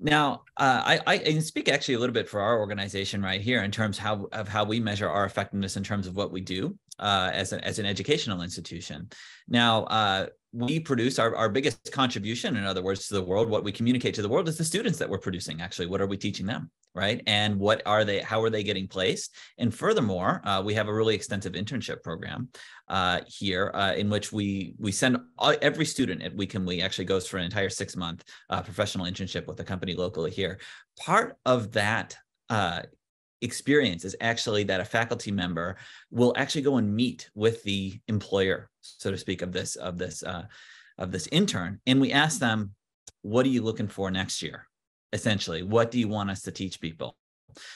Now, uh, I, I can speak actually a little bit for our organization right here in terms how, of how we measure our effectiveness in terms of what we do uh, as, an, as an educational institution. Now, uh, we produce our, our biggest contribution, in other words, to the world, what we communicate to the world is the students that we're producing. Actually, what are we teaching them? Right? And what are they? How are they getting placed? And furthermore, uh, we have a really extensive internship program uh, here uh, in which we we send all, every student at Week We actually goes for an entire six month uh, professional internship with a company locally here. Part of that uh, experience is actually that a faculty member will actually go and meet with the employer, so to speak, of this of this uh, of this intern, and we ask them, "What are you looking for next year?" Essentially what do you want us to teach people?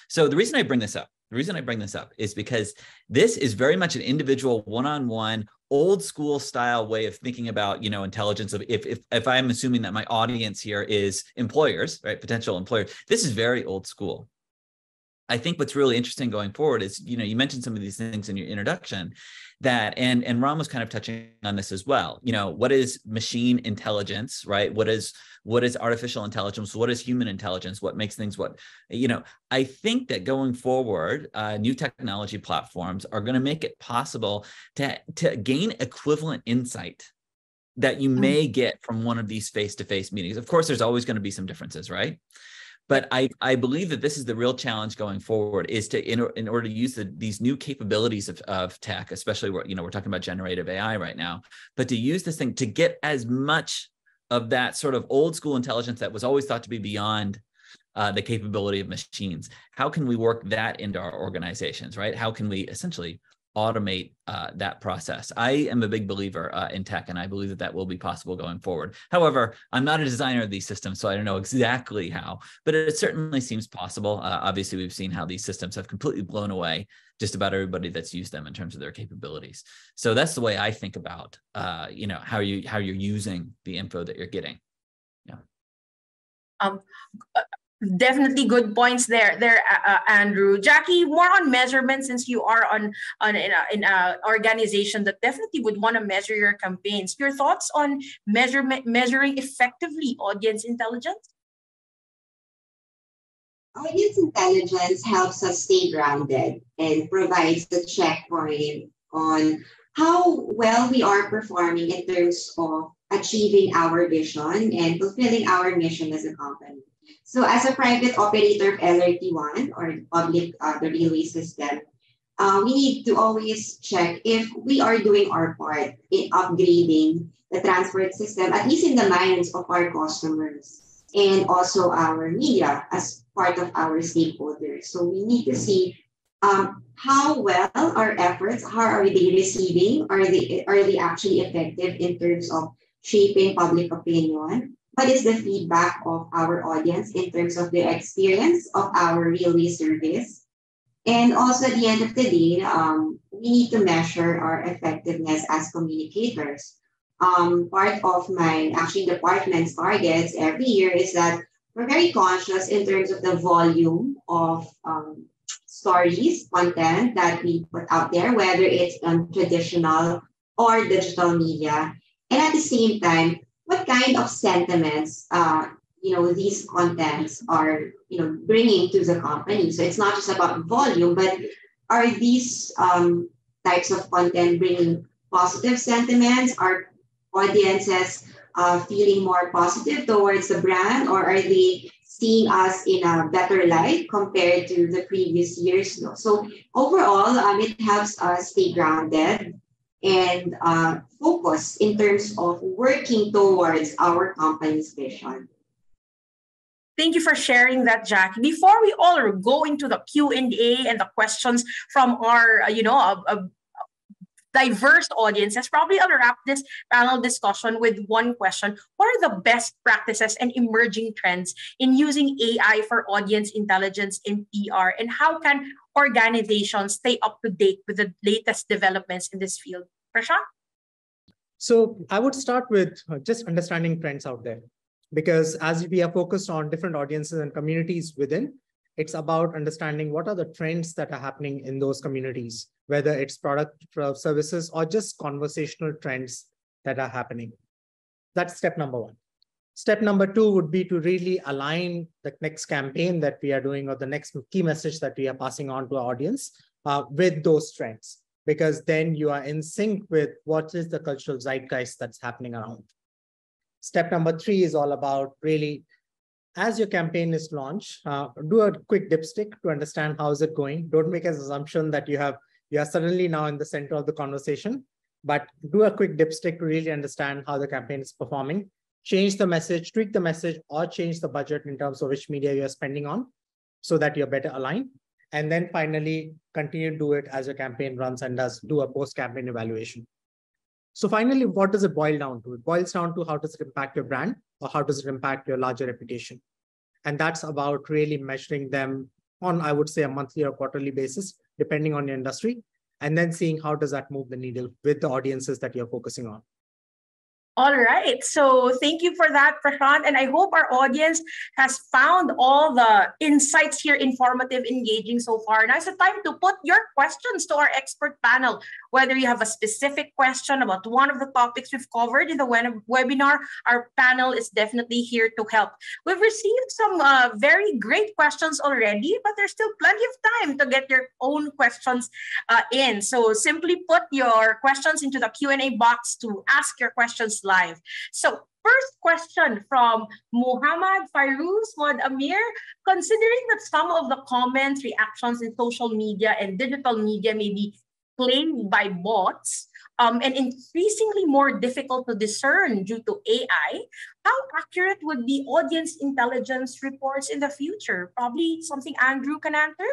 So the reason i bring this up the reason i bring this up is because this is very much an individual one-on-one old school style way of thinking about you know intelligence of if if, if i'm assuming that my audience here is employers right potential employers this is very old school I think what's really interesting going forward is, you know, you mentioned some of these things in your introduction that, and, and Ram was kind of touching on this as well. You know, what is machine intelligence, right? What is, what is artificial intelligence? What is human intelligence? What makes things what, you know, I think that going forward, uh, new technology platforms are going to make it possible to, to gain equivalent insight that you mm. may get from one of these face-to-face meetings. Of course, there's always going to be some differences, right? But I, I believe that this is the real challenge going forward is to in, in order to use the, these new capabilities of, of tech especially where you know we're talking about generative ai right now but to use this thing to get as much of that sort of old school intelligence that was always thought to be beyond uh, the capability of machines how can we work that into our organizations right? How can we essentially automate uh, that process. I am a big believer uh, in tech, and I believe that that will be possible going forward. However, I'm not a designer of these systems, so I don't know exactly how, but it certainly seems possible. Uh, obviously, we've seen how these systems have completely blown away just about everybody that's used them in terms of their capabilities. So that's the way I think about, uh, you know, how you how you're using the info that you're getting. Yeah. Um, definitely good points there there uh, uh, andrew. Jackie more on measurement since you are on, on in, a, in a organization that definitely would want to measure your campaigns. Your thoughts on measurement measuring effectively audience intelligence? Audience intelligence helps us stay grounded and provides the checkpoint on how well we are performing in terms of achieving our vision and fulfilling our mission as a company. So as a private operator of LRT1 or public uh, the railway system, uh, we need to always check if we are doing our part in upgrading the transport system, at least in the minds of our customers and also our media as part of our stakeholders. So we need to see um, how well our efforts, how are they receiving? Are they are they actually effective in terms of shaping public opinion? What is the feedback of our audience in terms of their experience of our railway service? And also at the end of the day, um, we need to measure our effectiveness as communicators. Um, part of my actually department's targets every year is that we're very conscious in terms of the volume of um, stories, content that we put out there, whether it's on traditional or digital media. And at the same time, what kind of sentiments uh, you know these contents are you know bringing to the company? So it's not just about volume but are these um, types of content bringing positive sentiments? Are audiences uh, feeling more positive towards the brand or are they seeing us in a better light compared to the previous years? So overall um, it helps us stay grounded and uh, focus in terms of working towards our company's vision Thank you for sharing that, Jack. Before we all go into the Q and A and the questions from our, uh, you know, a, a diverse audiences, probably I'll wrap this panel discussion with one question: What are the best practices and emerging trends in using AI for audience intelligence in PR, and how can organizations stay up to date with the latest developments in this field? Prashant. So I would start with uh, just understanding trends out there because as we are focused on different audiences and communities within, it's about understanding what are the trends that are happening in those communities, whether it's product services or just conversational trends that are happening. That's step number one. Step number two would be to really align the next campaign that we are doing or the next key message that we are passing on to our audience uh, with those trends, because then you are in sync with what is the cultural zeitgeist that's happening around. Step number three is all about really, as your campaign is launched, uh, do a quick dipstick to understand how is it going. Don't make an assumption that you have you are suddenly now in the center of the conversation, but do a quick dipstick to really understand how the campaign is performing. Change the message, tweak the message, or change the budget in terms of which media you're spending on so that you're better aligned. And then finally, continue to do it as your campaign runs and does do a post-campaign evaluation. So finally, what does it boil down to? It boils down to how does it impact your brand or how does it impact your larger reputation? And that's about really measuring them on, I would say, a monthly or quarterly basis, depending on your industry, and then seeing how does that move the needle with the audiences that you're focusing on. All right. So thank you for that, Prashant. And I hope our audience has found all the insights here informative, engaging so far. Now it's the time to put your questions to our expert panel. Whether you have a specific question about one of the topics we've covered in the web- webinar, our panel is definitely here to help. We've received some uh, very great questions already, but there's still plenty of time to get your own questions uh, in. So simply put your questions into the Q&A box to ask your questions live. So first question from Muhammad Fairuz Mod Amir. Considering that some of the comments, reactions in social media and digital media may be claimed by bots um, and increasingly more difficult to discern due to AI, how accurate would be audience intelligence reports in the future? Probably something Andrew can answer.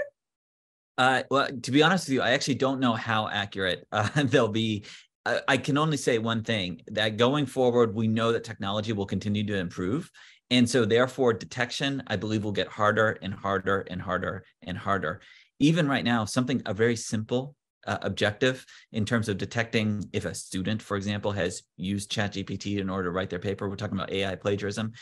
Uh, well, to be honest with you, I actually don't know how accurate uh, they'll be. I, I can only say one thing that going forward, we know that technology will continue to improve. And so, therefore, detection, I believe, will get harder and harder and harder and harder. Even right now, something a very simple uh, objective in terms of detecting if a student, for example, has used ChatGPT in order to write their paper. We're talking about AI plagiarism.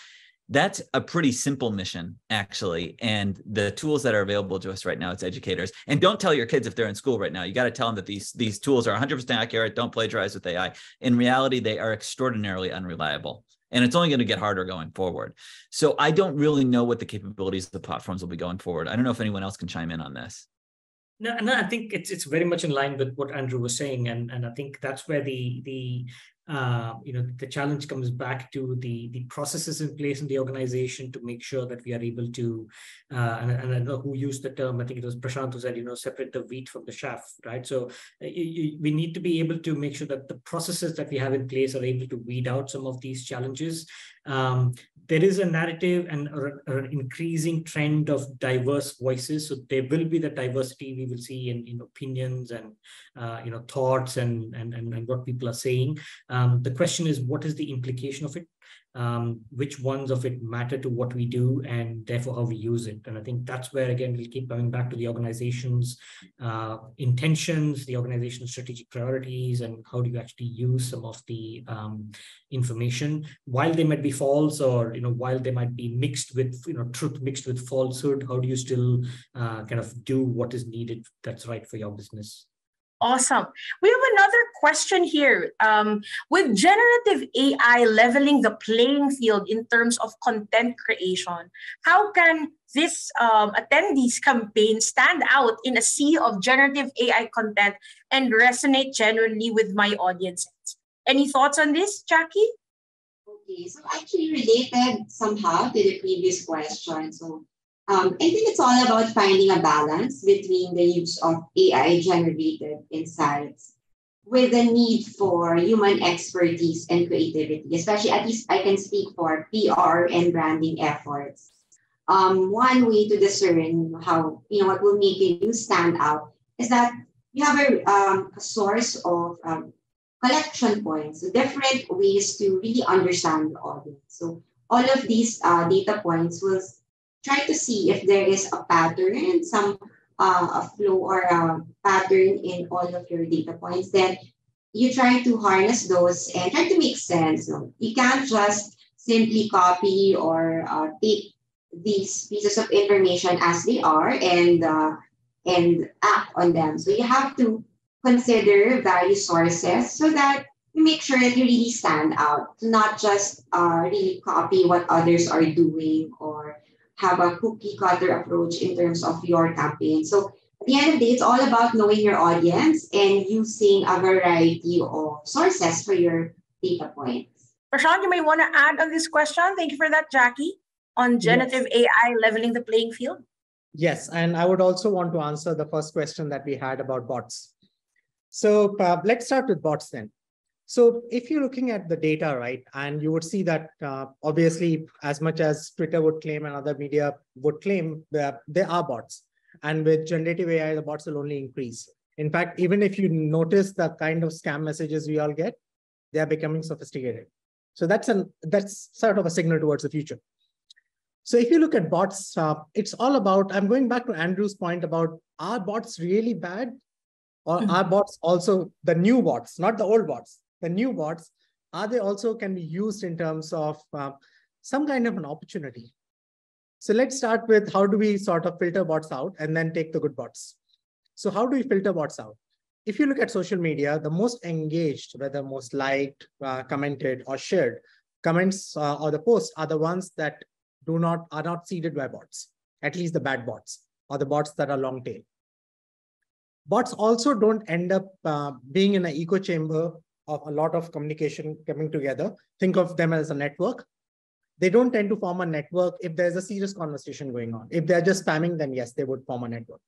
That's a pretty simple mission, actually. And the tools that are available to us right now as educators, and don't tell your kids if they're in school right now. You got to tell them that these these tools are 100% accurate. Don't plagiarize with AI. In reality, they are extraordinarily unreliable. and it's only going to get harder going forward. So I don't really know what the capabilities of the platforms will be going forward. I don't know if anyone else can chime in on this. No, no, I think it's it's very much in line with what Andrew was saying, and and I think that's where the the uh, you know the challenge comes back to the the processes in place in the organization to make sure that we are able to uh, and, and, I know who used the term I think it was Prashant who said you know separate the wheat from the chaff right? So uh, you, you, we need to be able to make sure that the processes that we have in place are able to weed out some of these challenges um, there is a narrative and an increasing trend of diverse voices. So there will be the diversity we will see in, in opinions and uh, you know thoughts and, and and and what people are saying. Um, the question is, what is the implication of it? Um, which ones of it matter to what we do and therefore how we use it. And I think that's where, again, we'll keep coming back to the organization's uh, intentions, the organization's strategic priorities, and how do you actually use some of the um, information while they might be false or, you know, while they might be mixed with, you know, truth mixed with falsehood, how do you still uh, kind of do what is needed that's right for your business? Awesome. We have another question here. Um, with generative AI leveling the playing field in terms of content creation, how can this um, attendees campaign stand out in a sea of generative AI content and resonate genuinely with my audiences? Any thoughts on this, Jackie? Okay, so actually related somehow to the previous question. So um, I think it's all about finding a balance between the use of AI generated insights with the need for human expertise and creativity, especially at least I can speak for PR and branding efforts. Um, one way to discern how, you know, what will make you stand out is that you have a, um, a source of um, collection points, so different ways to really understand the audience. So all of these uh, data points will try to see if there is a pattern, and some uh, a flow or a pattern in all of your data points, then you try to harness those and try to make sense. You can't just simply copy or uh, take these pieces of information as they are and uh, and act on them. So you have to consider various sources so that you make sure that you really stand out, not just uh, really copy what others are doing or have a cookie cutter approach in terms of your campaign. So at the end of the day, it's all about knowing your audience and using a variety of sources for your data points. Prashant, you may want to add on this question. Thank you for that, Jackie, on generative yes. AI leveling the playing field. Yes, and I would also want to answer the first question that we had about bots. So uh, let's start with bots then. So if you're looking at the data, right, and you would see that uh, obviously as much as Twitter would claim and other media would claim, that there are bots. And with generative AI, the bots will only increase. In fact, even if you notice the kind of scam messages we all get, they are becoming sophisticated. So that's an that's sort of a signal towards the future. So if you look at bots, uh, it's all about, I'm going back to Andrew's point about are bots really bad? Or mm-hmm. are bots also the new bots, not the old bots? The new bots, are they also can be used in terms of uh, some kind of an opportunity? So let's start with how do we sort of filter bots out and then take the good bots. So how do we filter bots out? If you look at social media, the most engaged, whether most liked, uh, commented, or shared comments uh, or the posts are the ones that do not are not seeded by bots, at least the bad bots or the bots that are long tail. Bots also don't end up uh, being in an echo chamber of a lot of communication coming together. Think of them as a network. They don't tend to form a network if there's a serious conversation going on. If they're just spamming, then yes, they would form a network.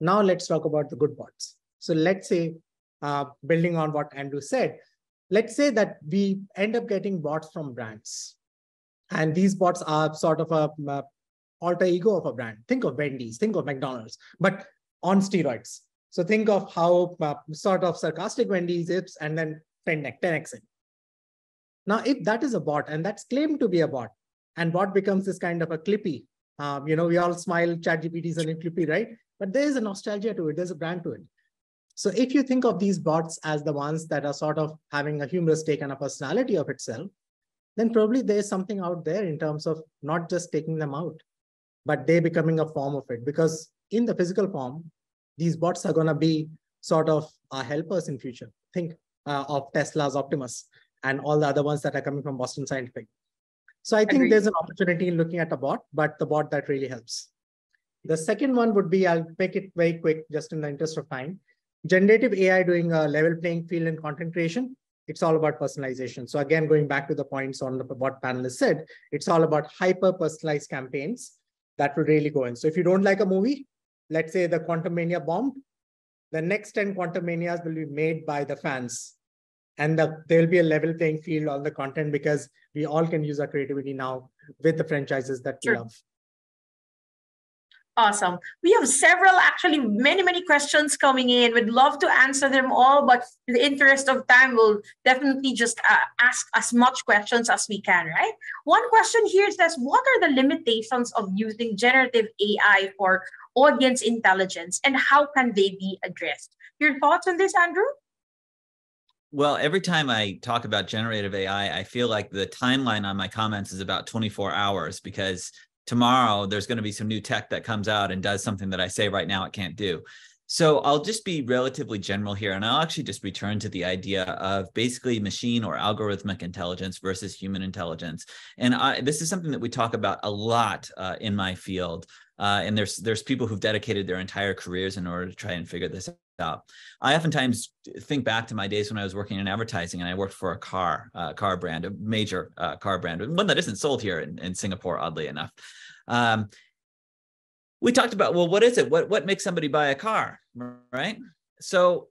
Now let's talk about the good bots. So let's say, uh, building on what Andrew said, let's say that we end up getting bots from brands. And these bots are sort of a, a alter ego of a brand. Think of Wendy's, think of McDonald's, but on steroids. So think of how uh, sort of sarcastic Wendy zips and then 10 10x it. Now, if that is a bot and that's claimed to be a bot, and bot becomes this kind of a clippy, um, you know, we all smile, ChatGPT is a clippy, right? But there is a nostalgia to it, there's a brand to it. So if you think of these bots as the ones that are sort of having a humorous take and a personality of itself, then probably there's something out there in terms of not just taking them out, but they becoming a form of it. Because in the physical form, these bots are going to be sort of our helpers in future. Think uh, of Tesla's Optimus and all the other ones that are coming from Boston Scientific. So I think Agreed. there's an opportunity in looking at a bot, but the bot that really helps. The second one would be, I'll make it very quick, just in the interest of time. Generative AI doing a level playing field in content creation. It's all about personalization. So again, going back to the points on the, what panelists said, it's all about hyper personalized campaigns that will really go in. So if you don't like a movie, let's say the Quantumania bombed, the next 10 Quantumanias will be made by the fans. And the, there will be a level playing field on the content because we all can use our creativity now with the franchises that Sure. we love. Awesome. We have several, actually, many, many questions coming in. We'd love to answer them all, but in the interest of time, we'll definitely just uh, ask as much questions as we can, right? One question here says What are the limitations of using generative AI for audience intelligence and how can they be addressed? Your thoughts on this, Andrew? Well, every time I talk about generative AI, I feel like the timeline on my comments is about 24 hours because tomorrow there's going to be some new tech that comes out and does something that I say right now it can't do. So I'll just be relatively general here, and I'll actually just return to the idea of basically machine or algorithmic intelligence versus human intelligence. And I, this is something that we talk about a lot uh, in my field. Uh, and there's there's people who've dedicated their entire careers in order to try and figure this out. I oftentimes think back to my days when I was working in advertising and I worked for a car, uh, car brand, a major uh, car brand, one that isn't sold here in, in Singapore, oddly enough. Um, we talked about, well, what is it? What, what makes somebody buy a car, right? So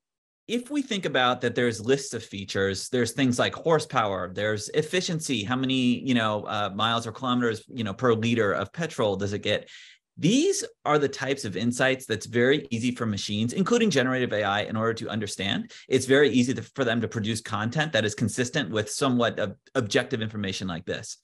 if we think about that there's lists of features there's things like horsepower there's efficiency how many you know uh, miles or kilometers you know per liter of petrol does it get these are the types of insights that's very easy for machines, including generative AI, in order to understand. It's very easy to, for them to produce content that is consistent with somewhat of objective information like this.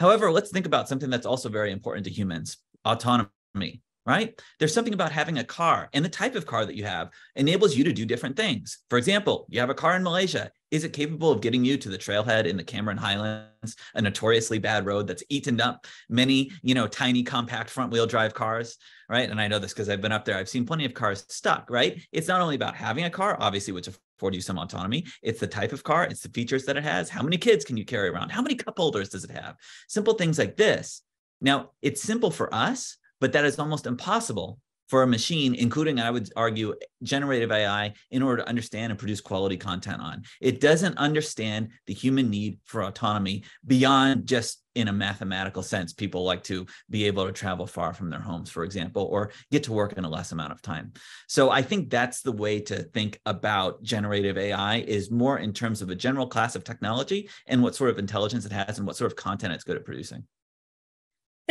However, let's think about something that's also very important to humans autonomy, right? There's something about having a car and the type of car that you have enables you to do different things. For example, you have a car in Malaysia. Is it capable of getting you to the trailhead in the Cameron Highlands, a notoriously bad road that's eaten up many, you know, tiny compact front wheel drive cars, right? And I know this because I've been up there. I've seen plenty of cars stuck, right? It's not only about having a car, obviously, which afford you some autonomy. It's the type of car, it's the features that it has. How many kids can you carry around? How many cup holders does it have? Simple things like this. Now, it's simple for us, but that is almost impossible for a machine, including, I would argue, generative AI, in order to understand and produce quality content on. It doesn't understand the human need for autonomy beyond just in a mathematical sense. People like to be able to travel far from their homes, for example, or get to work in a less amount of time. So I think that's the way to think about generative AI is more in terms of a general class of technology and what sort of intelligence it has and what sort of content it's good at producing.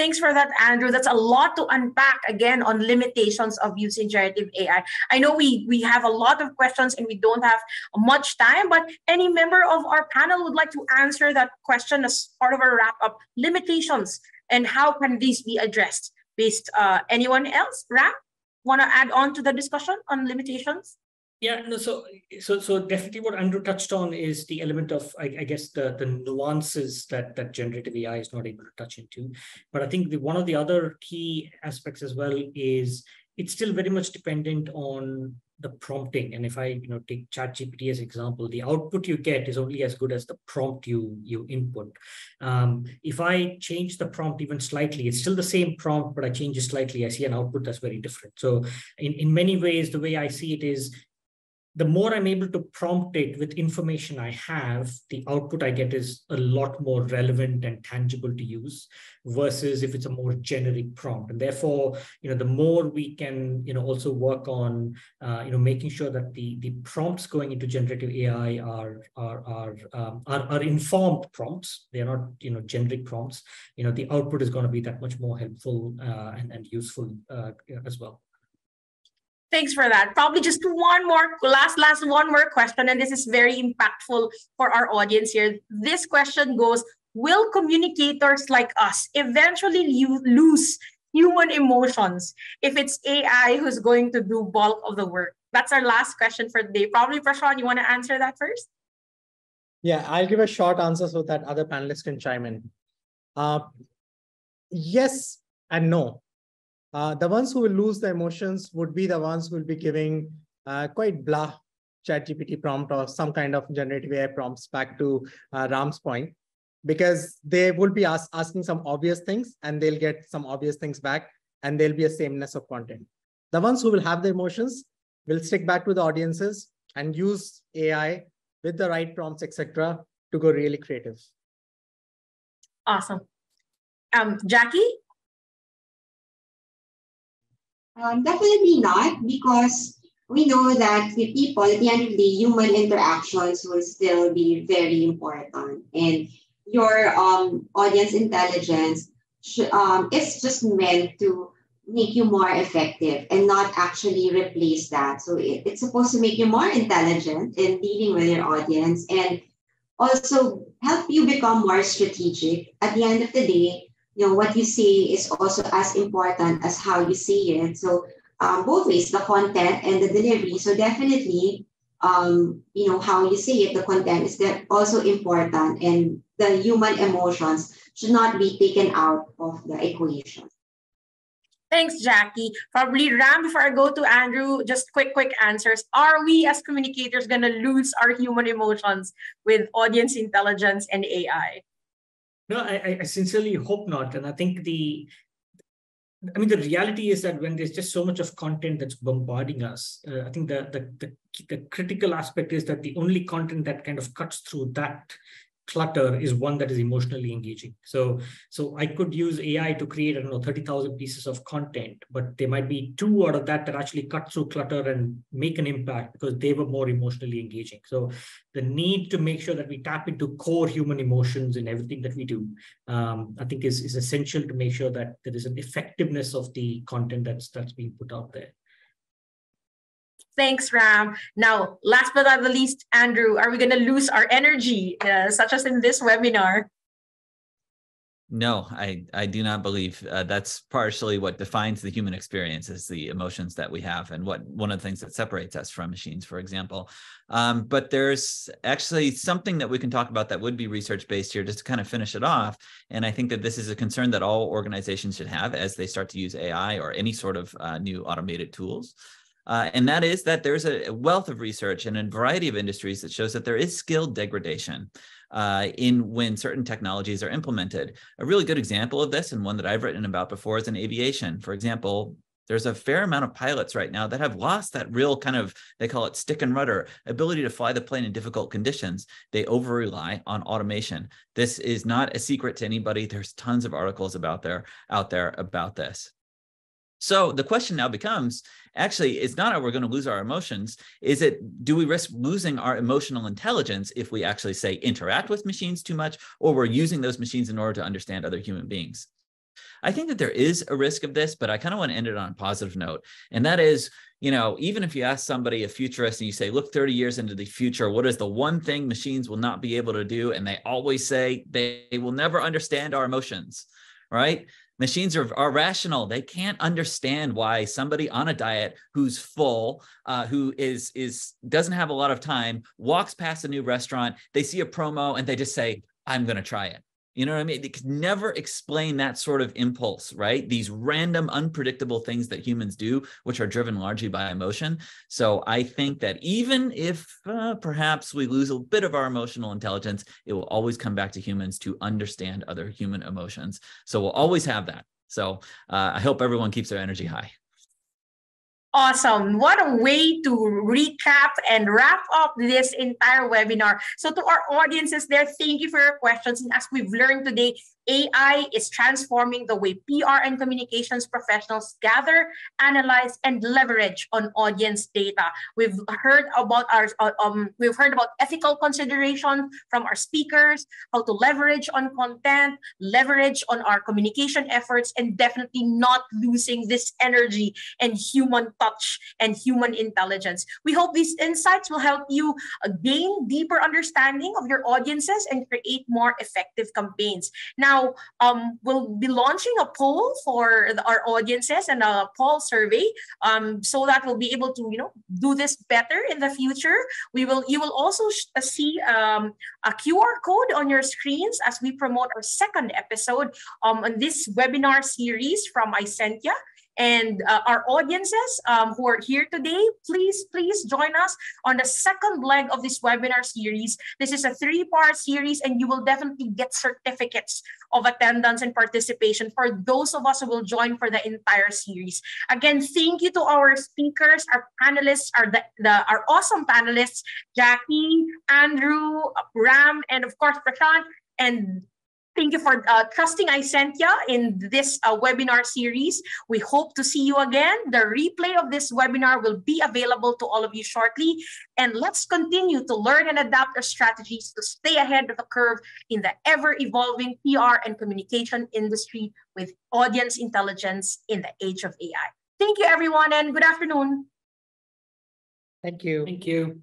Thanks for that, Andrew. That's a lot to unpack again on limitations of using generative AI. I know we we have a lot of questions and we don't have much time, but any member of our panel would like to answer that question as part of our wrap up limitations and how can these be addressed based uh, anyone else? Ram, want to add on to the discussion on limitations? Yeah, no, so so so definitely what Andrew touched on is the element of I, I, guess the the nuances that that generative AI is not able to touch into. But I think the, one of the other key aspects as well is it's still very much dependent on the prompting. And if I you know take ChatGPT as example, the output you get is only as good as the prompt you you input. Um, if I change the prompt even slightly, it's still the same prompt, but I change it slightly, I see an output that's very different. So in, in many ways, the way I see it is the more I'm able to prompt it with information I have, the output I get is a lot more relevant and tangible to use versus if it's a more generic prompt. And therefore, you know, the more we can, you know, also work on, uh, you know, making sure that the the prompts going into generative AI are are are, um, are are informed prompts. They are not, you know, generic prompts. You know, the output is going to be that much more helpful uh, and and useful uh, as well. Thanks for that. Probably just one more, last, last, one more question. And this is very impactful for our audience here. This question goes Will communicators like us eventually lose human emotions if it's AI who's going to do bulk of the work? That's our last question for the day. Probably, Prashant, you want to answer that first? Yeah, I'll give a short answer so that other panelists can chime in. Uh, yes and no. Uh, the ones who will lose the emotions would be the ones who will be giving uh, quite blah ChatGPT prompt or some kind of generative AI prompts back to uh, Ram's point, because they will be ask, asking some obvious things and they'll get some obvious things back and there'll be a sameness of content. The ones who will have the emotions will stick back to the audiences and use AI with the right prompts, etc., to go really creative. Awesome. Um, Jackie? Um, definitely not, because we know that with people, at the end of the day, human interactions will still be very important. And your um, audience intelligence um, is just meant to make you more effective and not actually replace that. So it, it's supposed to make you more intelligent in dealing with your audience and also help you become more strategic. At the end of the day, you know, what you see is also as important as how you see it. So um, both ways, the content and the delivery. So definitely, um, you know, how you see it, the content is that also important and the human emotions should not be taken out of the equation. Thanks, Jackie. Probably Ram, before I go to Andrew, just quick, quick answers. Are we as communicators going to lose our human emotions with audience intelligence and AI? No, I, I sincerely hope not. And I think the I mean, the reality is that when there's just so much of content that's bombarding us, uh, I think the, the, the the critical aspect is that the only content that kind of cuts through that clutter is one that is emotionally engaging. So, so I could use AI to create, I don't know, 30,000 pieces of content, but there might be two out of that that actually cut through clutter and make an impact because they were more emotionally engaging. So the need to make sure that we tap into core human emotions in everything that we do, um, I think is, is essential to make sure that there is an effectiveness of the content that's, that's being put out there. Thanks, Ram. Now, last but not the least, Andrew, are we going to lose our energy, uh, such as in this webinar? No, I, I do not believe uh, that's partially what defines the human experience is the emotions that we have and what one of the things that separates us from machines, for example. Um, but there's actually something that we can talk about that would be research based here just to kind of finish it off. And I think that this is a concern that all organizations should have as they start to use AI or any sort of uh, new automated tools. Uh, and that is that there's a wealth of research in a variety of industries that shows that there is skill degradation uh, in when certain technologies are implemented. A really good example of this, and one that I've written about before, is in aviation. For example, there's a fair amount of pilots right now that have lost that real kind of they call it stick and rudder ability to fly the plane in difficult conditions they over rely on automation this is not a secret to anybody there's tons of articles about there out there about this so the question now becomes actually, it's not how we're going to lose our emotions. Is it, do we risk losing our emotional intelligence if we actually say interact with machines too much, or we're using those machines in order to understand other human beings? I think that there is a risk of this, but I kind of want to end it on a positive note. And that is, you know, even if you ask somebody, a futurist, and you say, look 30 years into the future, what is the one thing machines will not be able to do? And they always say they will never understand our emotions, right? Machines are, are rational. They can't understand why somebody on a diet who's full uh, who is is doesn't have a lot of time walks past a new restaurant they see a promo and they just say i'm going to try it you know what I mean? They could never explain that sort of impulse, right? These random, unpredictable things that humans do, which are driven largely by emotion. So I think that even if uh, perhaps we lose a bit of our emotional intelligence, it will always come back to humans to understand other human emotions. So we'll always have that. So uh, I hope everyone keeps their energy high. Awesome. What a way to recap and wrap up this entire webinar. So to our audiences there, thank you for your questions. And as we've learned today, AI is transforming the way PR and communications professionals gather, analyze, and leverage on audience data. We've heard about our um, we've heard about ethical considerations from our speakers, how to leverage on content, leverage on our communication efforts, and definitely not losing this energy and human touch and human intelligence. We hope these insights will help you uh, gain deeper understanding of your audiences and create more effective campaigns. Now, now, um, we'll be launching a poll for our audiences and a poll survey um, so that we'll be able to, you know, do this better in the future. We will, you will also uh, see um, a QR code on your screens as we promote our second episode um, on this webinar series from Isentia. And uh, our audiences um, who are here today, please, please join us on the second leg of this webinar series. This is a three-part series and you will definitely get certificates of attendance and participation for those of us who will join for the entire series. Again, thank you to our speakers, our panelists, our, the, the, our awesome panelists, Jackie, Andrew, Ram, and of course, Prashant. And Thank you for uh, trusting Isentia in this uh, webinar series. We hope to see you again. The replay of this webinar will be available to all of you shortly. And let's continue to learn and adapt our strategies to stay ahead of the curve in the ever-evolving PR and communication industry with audience intelligence in the age of AI. Thank you, everyone, and good afternoon. Thank you. Thank you.